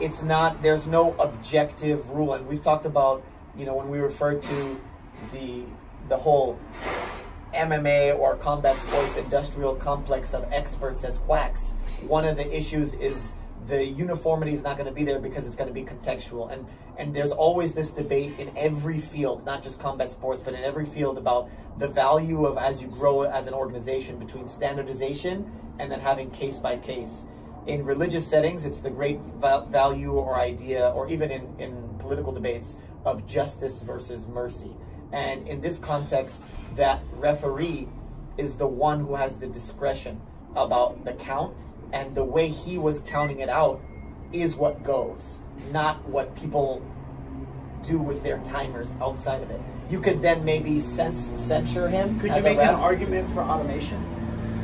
it's not, there's no objective rule. And we've talked about, you know, when we refer to the, the whole MMA or combat sports industrial complex of experts as quacks, one of the issues is the uniformity is not going to be there because it's going to be contextual. And, and there's always this debate in every field, not just combat sports, but in every field about the value of as you grow as an organization between standardization and then having case by case. In religious settings, it's the great value or idea, or even in, in political debates, of justice versus mercy. And in this context, that referee is the one who has the discretion about the count, and the way he was counting it out is what goes, not what people do with their timers outside of it. You could then maybe cens- censure him. Could you make an argument for automation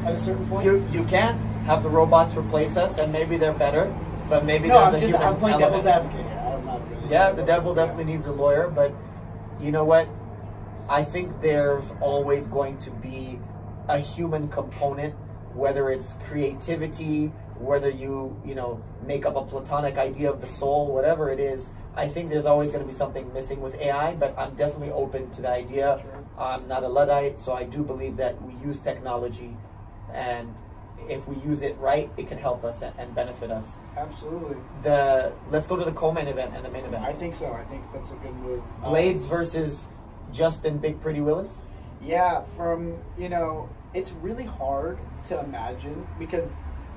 at a certain point? You you can have the robots replace us, and maybe they're better, but maybe no, there's I'm, a just, human I'm playing element. devil's advocate here. I'm not really Yeah, the devil Yeah. definitely needs a lawyer, but you know what? I think there's always going to be a human component, whether it's creativity, whether you, you know, make up a platonic idea of the soul, whatever it is. I think there's always going to be something missing with AI, but I'm definitely open to the idea. Sure. I'm not a Luddite, so I do believe that we use technology, and if we use it right, it can help us and- benefit us. Absolutely. The let's go to the co-main event and the main event. I think so. I think that's a good move. Um, Blaydes versus Justin Big Pretty Willis. Yeah, from you know, it's really hard to imagine because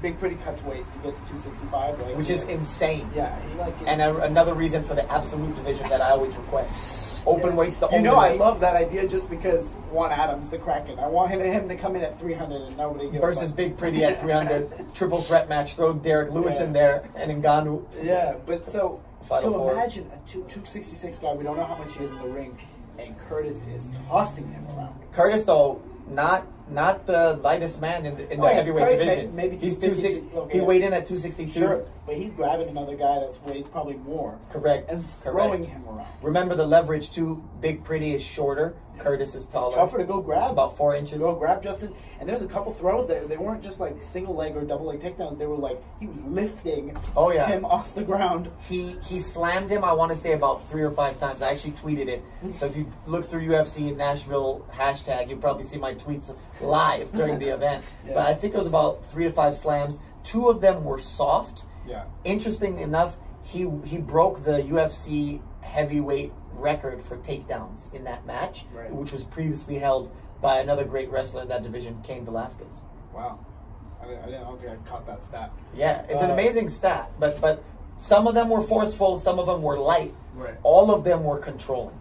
Big Pretty cuts weight to get to 265, like which is insane. yeah, he like And a, another reason for the absolute division that I always request. Open Yeah. weight's the You know, I love that idea just because Juan Adams, the Kraken. I want him, him to come in at 300 and nobody gives versus. Big Pretty at 300. Triple threat match. Throw Derrick Lewis Yeah. in there and Ngannou. Yeah, but so Final to four. imagine a two, 266 guy, we don't know how much he is in the ring, and Curtis is tossing him around. Curtis though, not not the lightest man in the, in the Oh, yeah, heavyweight Curtis division. may- maybe he's 260, 260. okay, he yeah. weighed in at 262. Sure, but he's grabbing another guy that's weighs probably more Correct. and Correct. him around. Remember the leverage too. Big Pretty is shorter Curtis is taller. Tougher to go grab. About four inches. Go grab Justin. And there's a couple throws that they weren't just like single leg or double leg takedowns. They were like he was lifting Oh, yeah. him off the ground. He he slammed him. I want to say about three or five times. I actually tweeted it. So if you look through UFC Nashville hashtag, you'll probably see my tweets live during the event. Yeah. But I think it was about three to five slams. Two of them were soft. Yeah. Interesting enough, he he broke the UFC heavyweight record for takedowns in that match, Right. which was previously held by another great wrestler in that division, Cain Velasquez. Wow. I, didn't, I, didn't, I don't think I caught that stat. Yeah, it's an Uh, amazing stat, but but some of them were forceful, some of them were light. Right. All of them were controlling.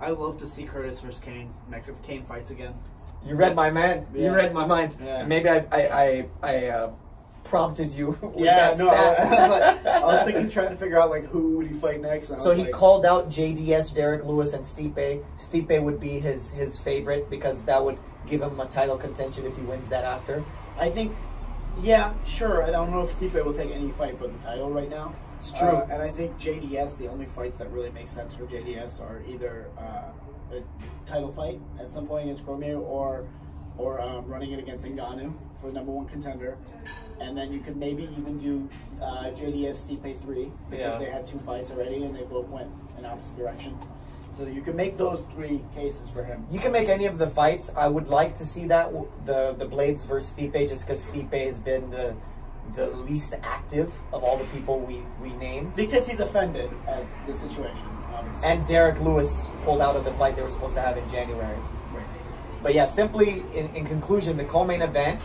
I love to see Curtis versus Cain. Next, if Cain fights again. You read my mind. You read my mind. Yeah. Maybe I I I, I uh, prompted you with yeah, that no, I, stat. I was like, I was thinking, trying to figure out like who would he fight next. So he like, called out JDS, Derrick Lewis, and Stipe. Stipe would be his his favorite because that would give him a title contention if he wins that after. I think, yeah, sure. I don't know if Stipe will take any fight but the title right now. It's true. Uh, and I think JDS, the only fights that really make sense for JDS are either uh, a title fight at some point against Cormier or or um, running it against Ngannou for number one contender. And then you could maybe even do uh, JDS Stipe 3 because Yeah. they had two fights already and they both went in opposite directions. So you can make those three cases for him. You can make any of the fights. I would like to see that the the Blaydes versus Stipe, just because Stipe has been the the least active of all the people we we named. Because he's offended at the situation, obviously. And Derrick Lewis pulled out of the fight they were supposed to have in January. But yeah, simply in, in conclusion, the co-main event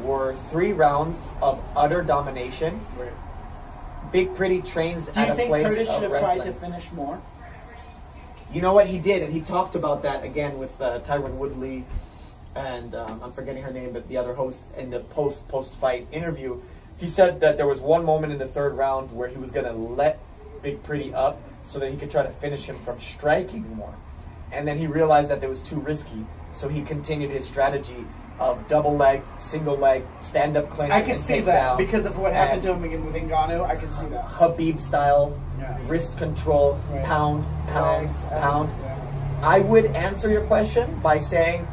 were three rounds of utter domination. Right. Big Pretty trains Do at you think Curtis should have wrestling. tried to finish more? You know what he did, and he talked about that again with uh, Tyron Woodley, and um, I'm forgetting her name, but the other host in the post post fight interview. He said that there was one moment in the third round where he was going to let Big Pretty up so that he could try to finish him from striking more, and then he realized that it was too risky, so he continued his strategy of double leg, single leg, stand up clinch. I can see that because of what happened to him with Ngannou. I can see that. Khabib style, Yeah. wrist control, Right. pound, pound, Legs, uh, pound. yeah. I would answer your question by saying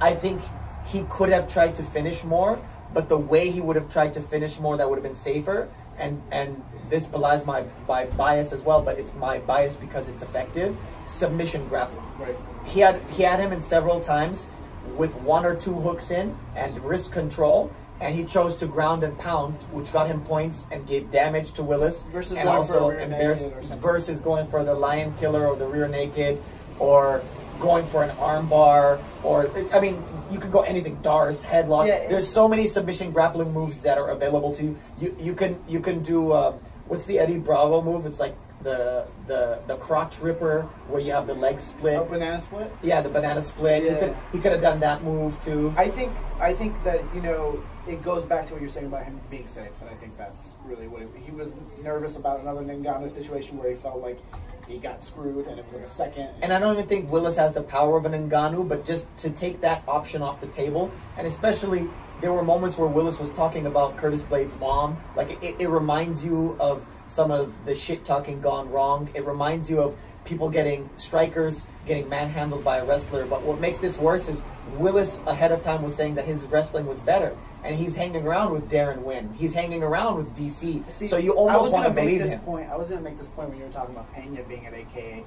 I think he could have tried to finish more, but the way he would have tried to finish more that would have been safer and and this belies my, my bias as well, but it's my bias because it's effective. Submission grappling. Right. He had he had him in several times with one or two hooks in and wrist control, and he chose to ground and pound, which got him points and gave damage to Willis, Versus and going for also a rear embarrassed naked or versus going for the lion killer or the rear naked, or going for an armbar, or I mean, you could go anything. Darce, headlock. Yeah. There's so many submission grappling moves that are available to you. You you can you can do uh, what's the Eddie Bravo move? It's like the the the crotch ripper where you have the leg split. A banana split. Yeah, the banana split. He could he could have done that move too. I think I think that you know it goes back to what you're saying about him being safe, and I think that's really what it, he was nervous about another Ngannou situation where he felt like he got screwed, and it was like a second. And I don't even think Willis has the power of an Ngannou, but just to take that option off the table, and especially there were moments where Willis was talking about Curtis Blaydes' mom. Like it, it reminds you of some of the shit talking gone wrong. It reminds you of people getting strikers getting manhandled by a wrestler. But what makes this worse is Willis ahead of time was saying that his wrestling was better. And he's hanging around with Deron Winn. He's hanging around with DC. See, so you almost want to make believe this him. point. I was going to make this point when you were talking about Pena being at AKA.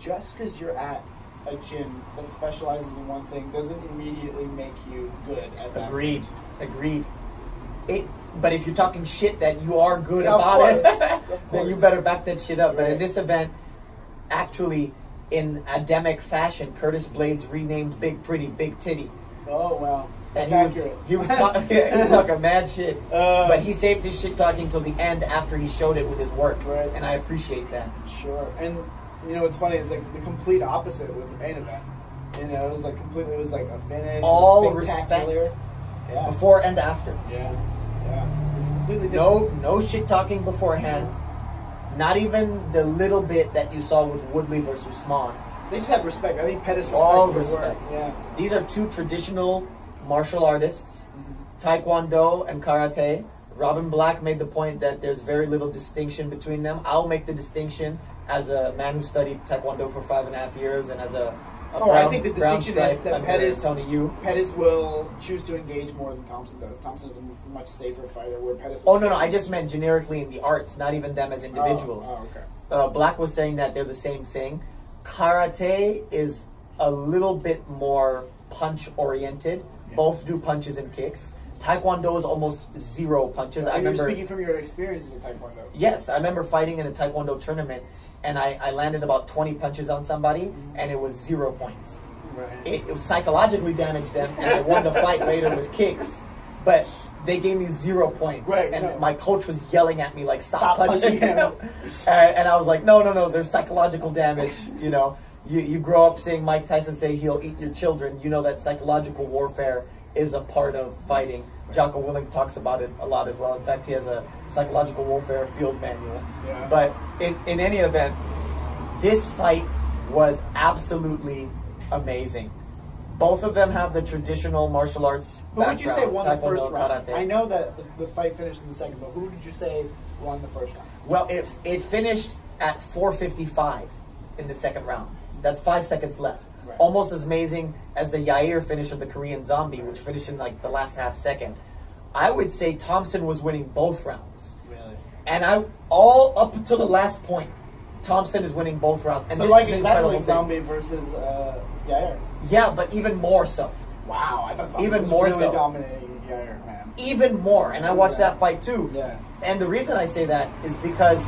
Just because you're at a gym that specializes in one thing doesn't immediately make you good at that. Agreed. Agreed. It, but if you're talking shit that you are good Yeah, about it, then you better back that shit up. But in this event, actually, in Ademic fashion, Curtis Blaydes renamed Big Pretty Big Titty. Oh wow, And that's he was, he was, talk, he was talking mad shit. Uh, but he saved his shit talking till the end after he showed it with his work. Right. And I appreciate that. Sure. And you know what's funny It's like the complete opposite was the main event. You know, it was like completely it was like a finish. All respect. Yeah. Before and after. Yeah. Yeah. It was completely different. No, no shit talking beforehand. Not even the little bit that you saw with Woodley versus Usman. They just have respect. I think Pettis All respect. Yeah. These are two traditional martial artists, mm-hmm. Taekwondo and Karate. Robin Black made the point that there's very little distinction between them. I'll make the distinction as a man who studied Taekwondo for five and a half years and as a Oh, I think the distinction is that Pettis. Pettis will choose to engage more than Thompson does. Thompson is a much safer fighter, where Pettis. Oh no, no, I just meant generically in the arts, not even them as individuals. Oh, oh, okay. uh, Black was saying that they're the same thing. Karate is a little bit more punch oriented. Yeah. Both do punches and kicks. Taekwondo is almost zero punches. I Are remember. speaking from your experience in Taekwondo? Yes, I remember fighting in a Taekwondo tournament, and I, I landed about twenty punches on somebody, and it was zero points. Right. It, it psychologically damaged them, and I won the fight later with kicks. But they gave me zero points, Right, and no. my coach was yelling at me like, "Stop, Stop punching!" him. and, and I was like, "No, no, no. There's psychological damage. You know, you you grow up seeing Mike Tyson say he'll eat your children. You know that psychological warfare is a part of fighting." Jocko Willink talks about it a lot as well. In fact, he has a psychological warfare field manual. Yeah. But in, in any event, this fight was absolutely amazing. Both of them have the traditional martial arts Who would you say won the first round? karate. I know that the, the fight finished in the second, but who did you say won the first round? Well, it, it finished at 4:55 in the second round. That's five seconds left. Right. Almost as amazing as the Yair finish of the Korean Zombie, which finished in like the last half second. I would say Thompson was winning both rounds, Really? and I all up to the last point, Thompson is winning both rounds. And so this like is exactly like. Zombie versus uh, Yair. Yeah, but even more so. Wow, I thought Zombie Even was more really so. dominating Yair, man. even more. And I watched Yeah. that fight too. Yeah. And the reason I say that is because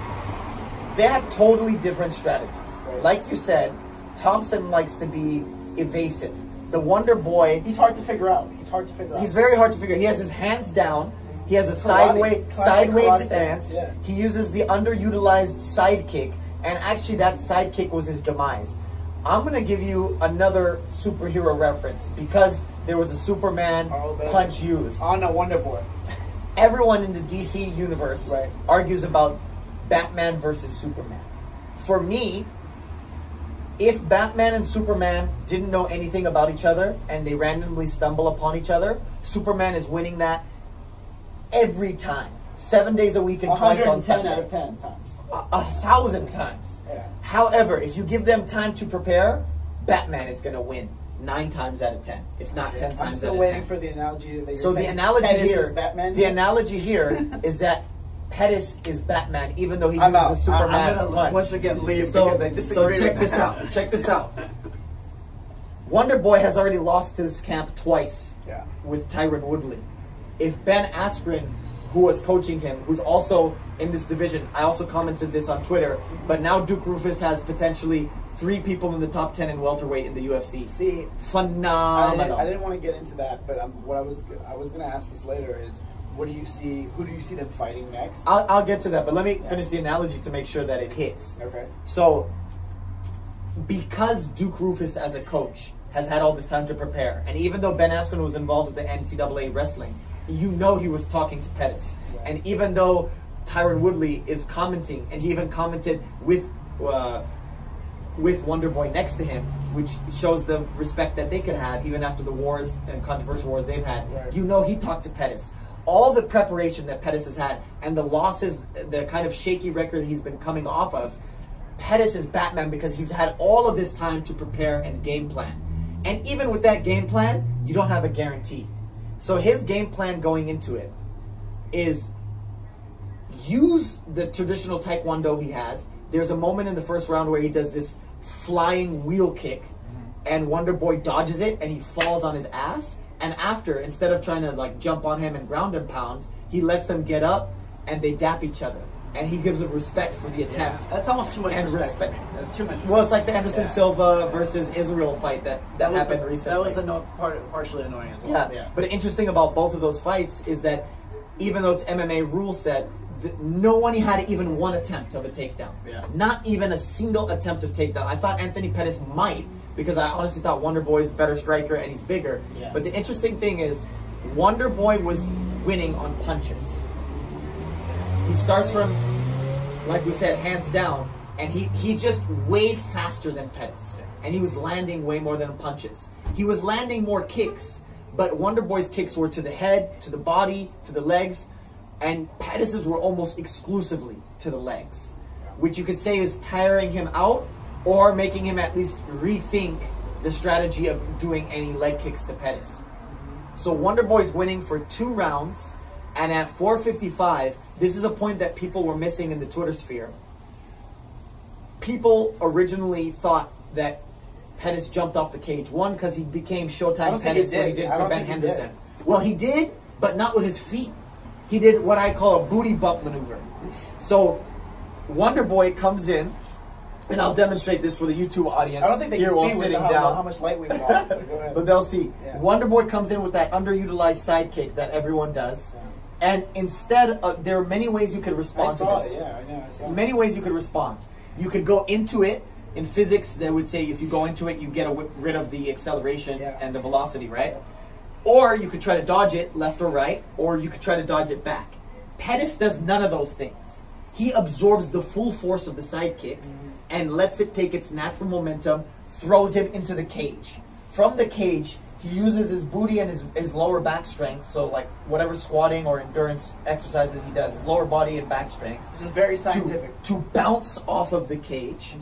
they had totally different strategies. Right. Like you said, Thompson likes to be evasive. The Wonder Boy, He's hard to figure out. He's hard to figure out. he's very hard to figure. He has his hands down. He has a sideways sideways stance. yeah. He uses the underutilized side kick, and actually that side kick was his demise. I'm gonna give you another superhero reference because there was a Superman Oh, punch used on a Wonder Boy. everyone in the DC universe Right. argues about Batman versus Superman. For me, if Batman and Superman didn't know anything about each other and they randomly stumble upon each other, Superman is winning that every time. Seven days a week and twice on 110 Sunday. out of 10 times. A, a thousand times. Yeah. However, if you give them time to prepare, Batman is going to win nine times out of ten, if not ten I'm times out of ten. Still waiting for the analogy that you're So the saying analogy Pettis is here, Batman. the analogy here is that Pettis is Batman, even though he I'm uses out. the Superman I- I'm gonna punch. once again leave So, because I so check with this out. Check this out. Wonder Boy has already lost to this camp twice Yeah. with Tyron Woodley. If Ben Askren, who was coaching him, who's also in this division, I also commented this on Twitter, but now Duke Roufus has potentially three people in the top ten in welterweight in the UFC. See, I didn't, Phenomenal. I didn't want to get into that, but um, what I was I was going to ask this later is, what do you see? Who do you see them fighting next? I'll, I'll get to that, but let me Yeah. finish the analogy to make sure that it hits. Okay. So, because Duke Roufus as a coach has had all this time to prepare, and even though Ben Askren was involved with the NCAA wrestling, you know he was talking to Pettis. Right. And even though Tyron Woodley is commenting, and he even commented with uh, with Wonder Boy next to him, which shows the respect that they could have even after the wars and controversial wars they've had. Right. You know he talked to Pettis. All the preparation that Pettis has had and the losses, the kind of shaky record he's been coming off of, Pettis is Batman because he's had all of this time to prepare and game plan. And even with that game plan, you don't have a guarantee. So his game plan going into it is use the traditional taekwondo he has. There's a moment in the first round where he does this flying wheel kick, mm-hmm. and Wonder Boy dodges it, and he falls on his ass. And after, instead of trying to like jump on him and ground and pound, he lets him get up, and they dap each other, and he gives him respect for the attempt. That's almost too much And respect. respect. That's too much. Well, it's like the Anderson Yeah. Silva versus Israel fight that, that, was happened the- recently. That was anno- part, partially annoying as well. Yeah. yeah. But interesting about both of those fights is that even though it's MMA rule set, no one had even one attempt of a takedown. Yeah. Not even a single attempt of takedown. I thought Anthony Pettis might because I honestly thought Wonder Boy is a better striker and he's bigger. Yeah. But the interesting thing is Wonder Boy was winning on punches. He starts from, like we said, hands down, and he, he's just way faster than Pettis. And he was landing way more than punches. He was landing more kicks, but Wonder Boy's kicks were to the head, to the body, to the legs, and Pettis's were almost exclusively to the legs, which you could say is tiring him out or making him at least rethink the strategy of doing any leg kicks to Pettis. So Wonder Boy's winning for two rounds, and at 4:55, this is a point that people were missing in the Twitter sphere. People originally thought that Pettis jumped off the cage. One, because he became Showtime Pettis when he did. to Ben think he Henderson. Well, he did, but not with his feet. He did what I call a booty bump maneuver. So Wonder Boy comes in, and I'll demonstrate this for the YouTube audience. I don't think they here can while see sitting how, down. how much light we lost. but. But they'll see. Yeah. Wonder Boy comes in with that underutilized sidekick that everyone does. And instead, uh, there are many ways you could respond to this. it. Yeah, I know. I saw it. Many ways you could respond. You could go into it. In physics, they would say if you go into it, you get a rid of the acceleration Yeah. and the velocity, right? Or you could try to dodge it left or right, or you could try to dodge it back. Pettis does none of those things. He absorbs the full force of the sidekick and lets it take its natural momentum, throws him into the cage. From the cage, he uses his booty and his, his lower back strength, so like whatever squatting or endurance exercises he does, his lower body and back strength This is very scientific. to bounce off of the cage.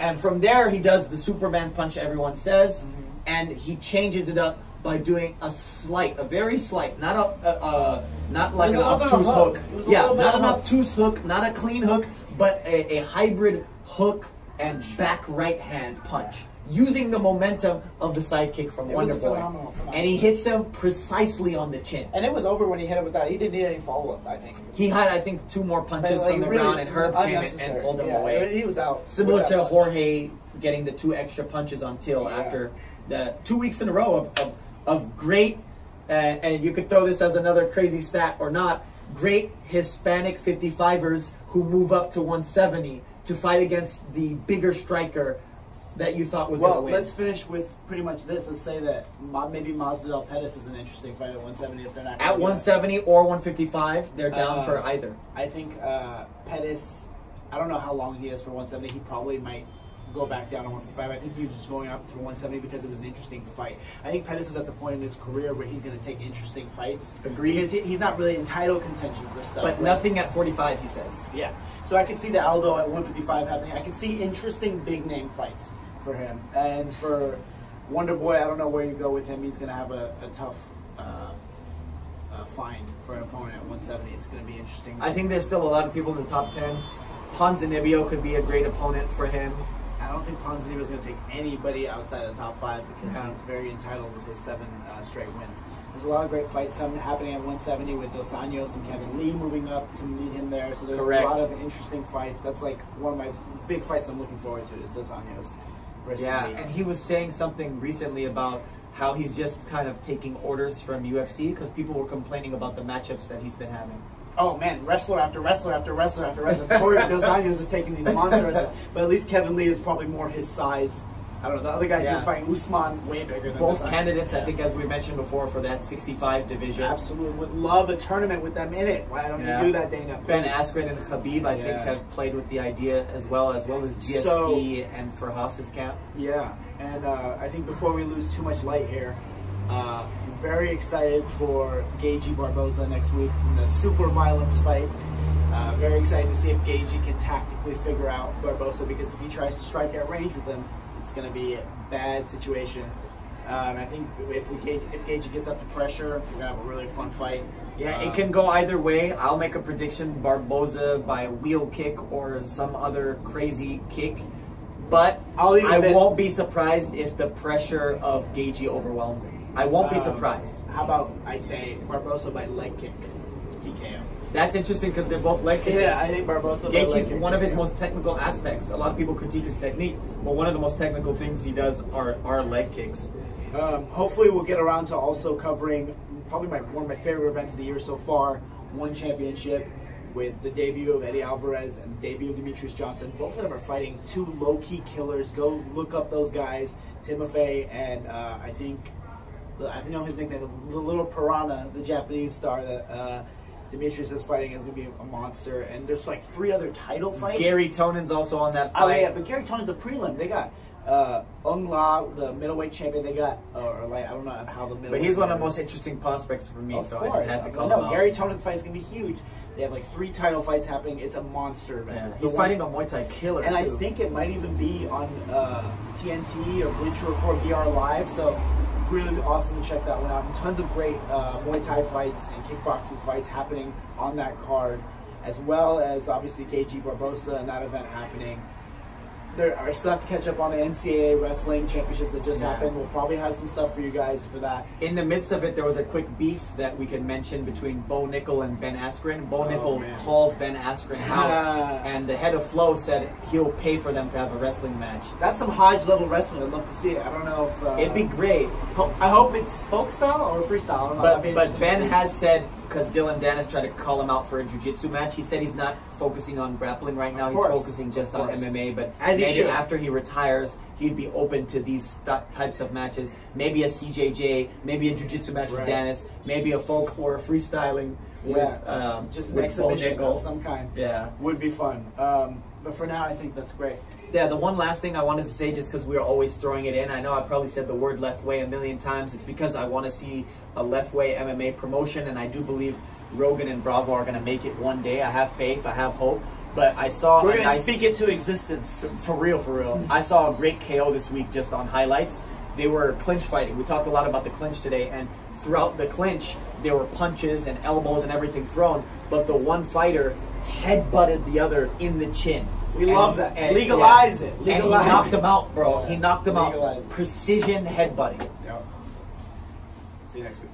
And from there, he does the Superman punch everyone says, Mm-hmm. and he changes it up by doing a slight, a very slight, not a, a, a not like an was a little bit of obtuse hook. hook. It was a Yeah, not an hook. obtuse hook, not a clean hook, but a, a hybrid hook and back right hand punch. Using the momentum of the sidekick from It Wonder Boy. phenomenal, phenomenal. And he hits him precisely on the chin. And it was over when he hit it with that. He didn't need any follow up. I think. He had, I think, two more punches like, from the really ground, and Herb came in and pulled him Yeah, away. He was out. Similar to. Jorge getting the two extra punches on Till Yeah. after the two weeks in a row of, of, of great, uh, and you could throw this as another crazy stat or not, great Hispanic 55ers who move up to 170 to fight against the bigger striker that you thought was Well, going to win. let's finish with pretty much this. Let's say that maybe Masvidal Pettis is an interesting fight at 170 if they're not At gonna do that. 170 or 155, they're down Uh, for either. I think uh, Pettis. I don't know how long he is for 170. He probably might go back down to 155. I think he was just going up to 170 because it was an interesting fight. I think Pettis is at the point in his career where he's going to take interesting fights. Agreed. Because he, he's not really in title contention for stuff. But right? nothing at 45, he says. Yeah. So I could see the Aldo at 155 happening. I can see interesting big name fights for him. And for Wonder Boy, I don't know where you go with him. He's going to have a, a tough uh, uh, find for an opponent at 170. It's going to be interesting. I think there's still a lot of people in the top 10. Ponzinibbio could be a great opponent for him. I don't think Ponzinibbio is going to take anybody outside of the top five because Yeah. he's very entitled with his seven uh, straight wins. There's a lot of great fights coming happening at 170 with Dos Anjos and Kevin Lee moving up to meet him there. So there's Correct. a lot of interesting fights. That's like one of my big fights I'm looking forward to is Dos Anjos versus Yeah, Lee. and he was saying something recently about how he's just kind of taking orders from UFC because people were complaining about the matchups that he's been having. Oh man, wrestler after wrestler after wrestler after wrestler. Corey Dos Anjos is taking these monsters, but at least Kevin Lee is probably more his size. I don't know. The other guys he was fighting Usman way bigger than Both candidates, I think, as we mentioned before, for that 65 division. Absolutely would love a tournament with them in it. Why don't Yeah. you do that, Dana? Ben Please. Askren and Khabib, I think, have played with the idea as well, as well as GSP So- and for Haas's camp. Yeah, and uh, I think before we lose too much light here, uh, very excited for Gaethje Barboza next week in the super violence fight. Uh, very excited to see if Gaethje can tactically figure out Barboza because if he tries to strike at range with him, it's going to be a bad situation. Um, I think if we Gage, if Gaethje gets up to pressure, we're gonna have a really fun fight. Yeah, it can go either way. I'll make a prediction Barboza by wheel kick or some other crazy kick. But I'll I at- won't be surprised if the pressure of Gaethje overwhelms him. I won't be um, surprised. How about I say Barboza by leg kick, TKO? That's interesting because they're both leg kickers. Yeah, I think Barboza. Gaethje's one of his TKO. most technical aspects. A lot of people critique his technique, but one of the most technical things he does are, are leg kicks. Um, hopefully, we'll get around to also covering probably my, one of my favorite events of the year so far, one championship with the debut of Eddie Alvarez and the debut of Demetrious Johnson. Both of them are fighting two low key killers. Go look up those guys, Timofey and uh, I think I know his nickname, the little piranha, the Japanese star that uh, Demetrious is fighting is going to be a monster. And there's like three other title fights. Gary Tonon's also on that Oh yeah, but Gary Tonon's a prelim. They got uh, Aung La, the middleweight champion. They got, or like I don't know how the middleweight. But he's one of the most interesting prospects for me, Of so course. I just had to call no, him out. Gary Tonon's fight is gonna be huge. They have like three title fights happening. It's a monster event. Yeah, he's one- fighting a Muay Thai killer. and I think it might even be on uh, TNT or Bleacher Report BR Live. So really awesome to check that one out. And tons of great uh, Muay Thai fights and kickboxing fights happening on that card, as well as obviously KG Barboza and that event happening. There I still have to catch up on the NCAA wrestling championships that just Yeah. happened. We'll probably have some stuff for you guys for that. In the midst of it, there was a quick beef that we could mention between Bo Nickal and Ben Askren. Bo Oh, Nickal man. called Ben Askren out, and the head of Flow said he'll pay for them to have a wrestling match. That's some Hodge level wrestling. I'd love to see it. I don't know if uh, It'd be great. I hope it's folk style or freestyle. I don't know. But, but Ben has said, because Dillon Danis tried to call him out for a jiu-jitsu match, he said he's not focusing on grappling right now. He's focusing just on. MMA. But As he maybe should. after he retires, he'd be open to these types of matches. Maybe a CJJ, maybe a jiu-jitsu match Right. with Dennis, maybe a folk or a freestyling with um, just an exhibition of some kind. Yeah. would be fun. Um, but for now, I think that's great. Yeah, the one last thing I wanted to say, just because we're always throwing it in, I know I probably said the word Lethwei a million times. It's because I want to see a Lethwei MMA promotion, and I do believe Rogan and Bravo are going to make it one day. I have faith, I have hope. But I saw We're a gonna speak it to existence for real, for real. I saw a great KO this week just on highlights. They were clinch fighting. We talked a lot about the clinch today, and throughout the clinch, there were punches and elbows and everything thrown. But the one fighter head butted the other in the chin. We love that. Legalize it. Legalize And he knocked it. him out, bro. Yeah. He knocked him Legalize out. it. Precision headbutting. Yep. See you next week.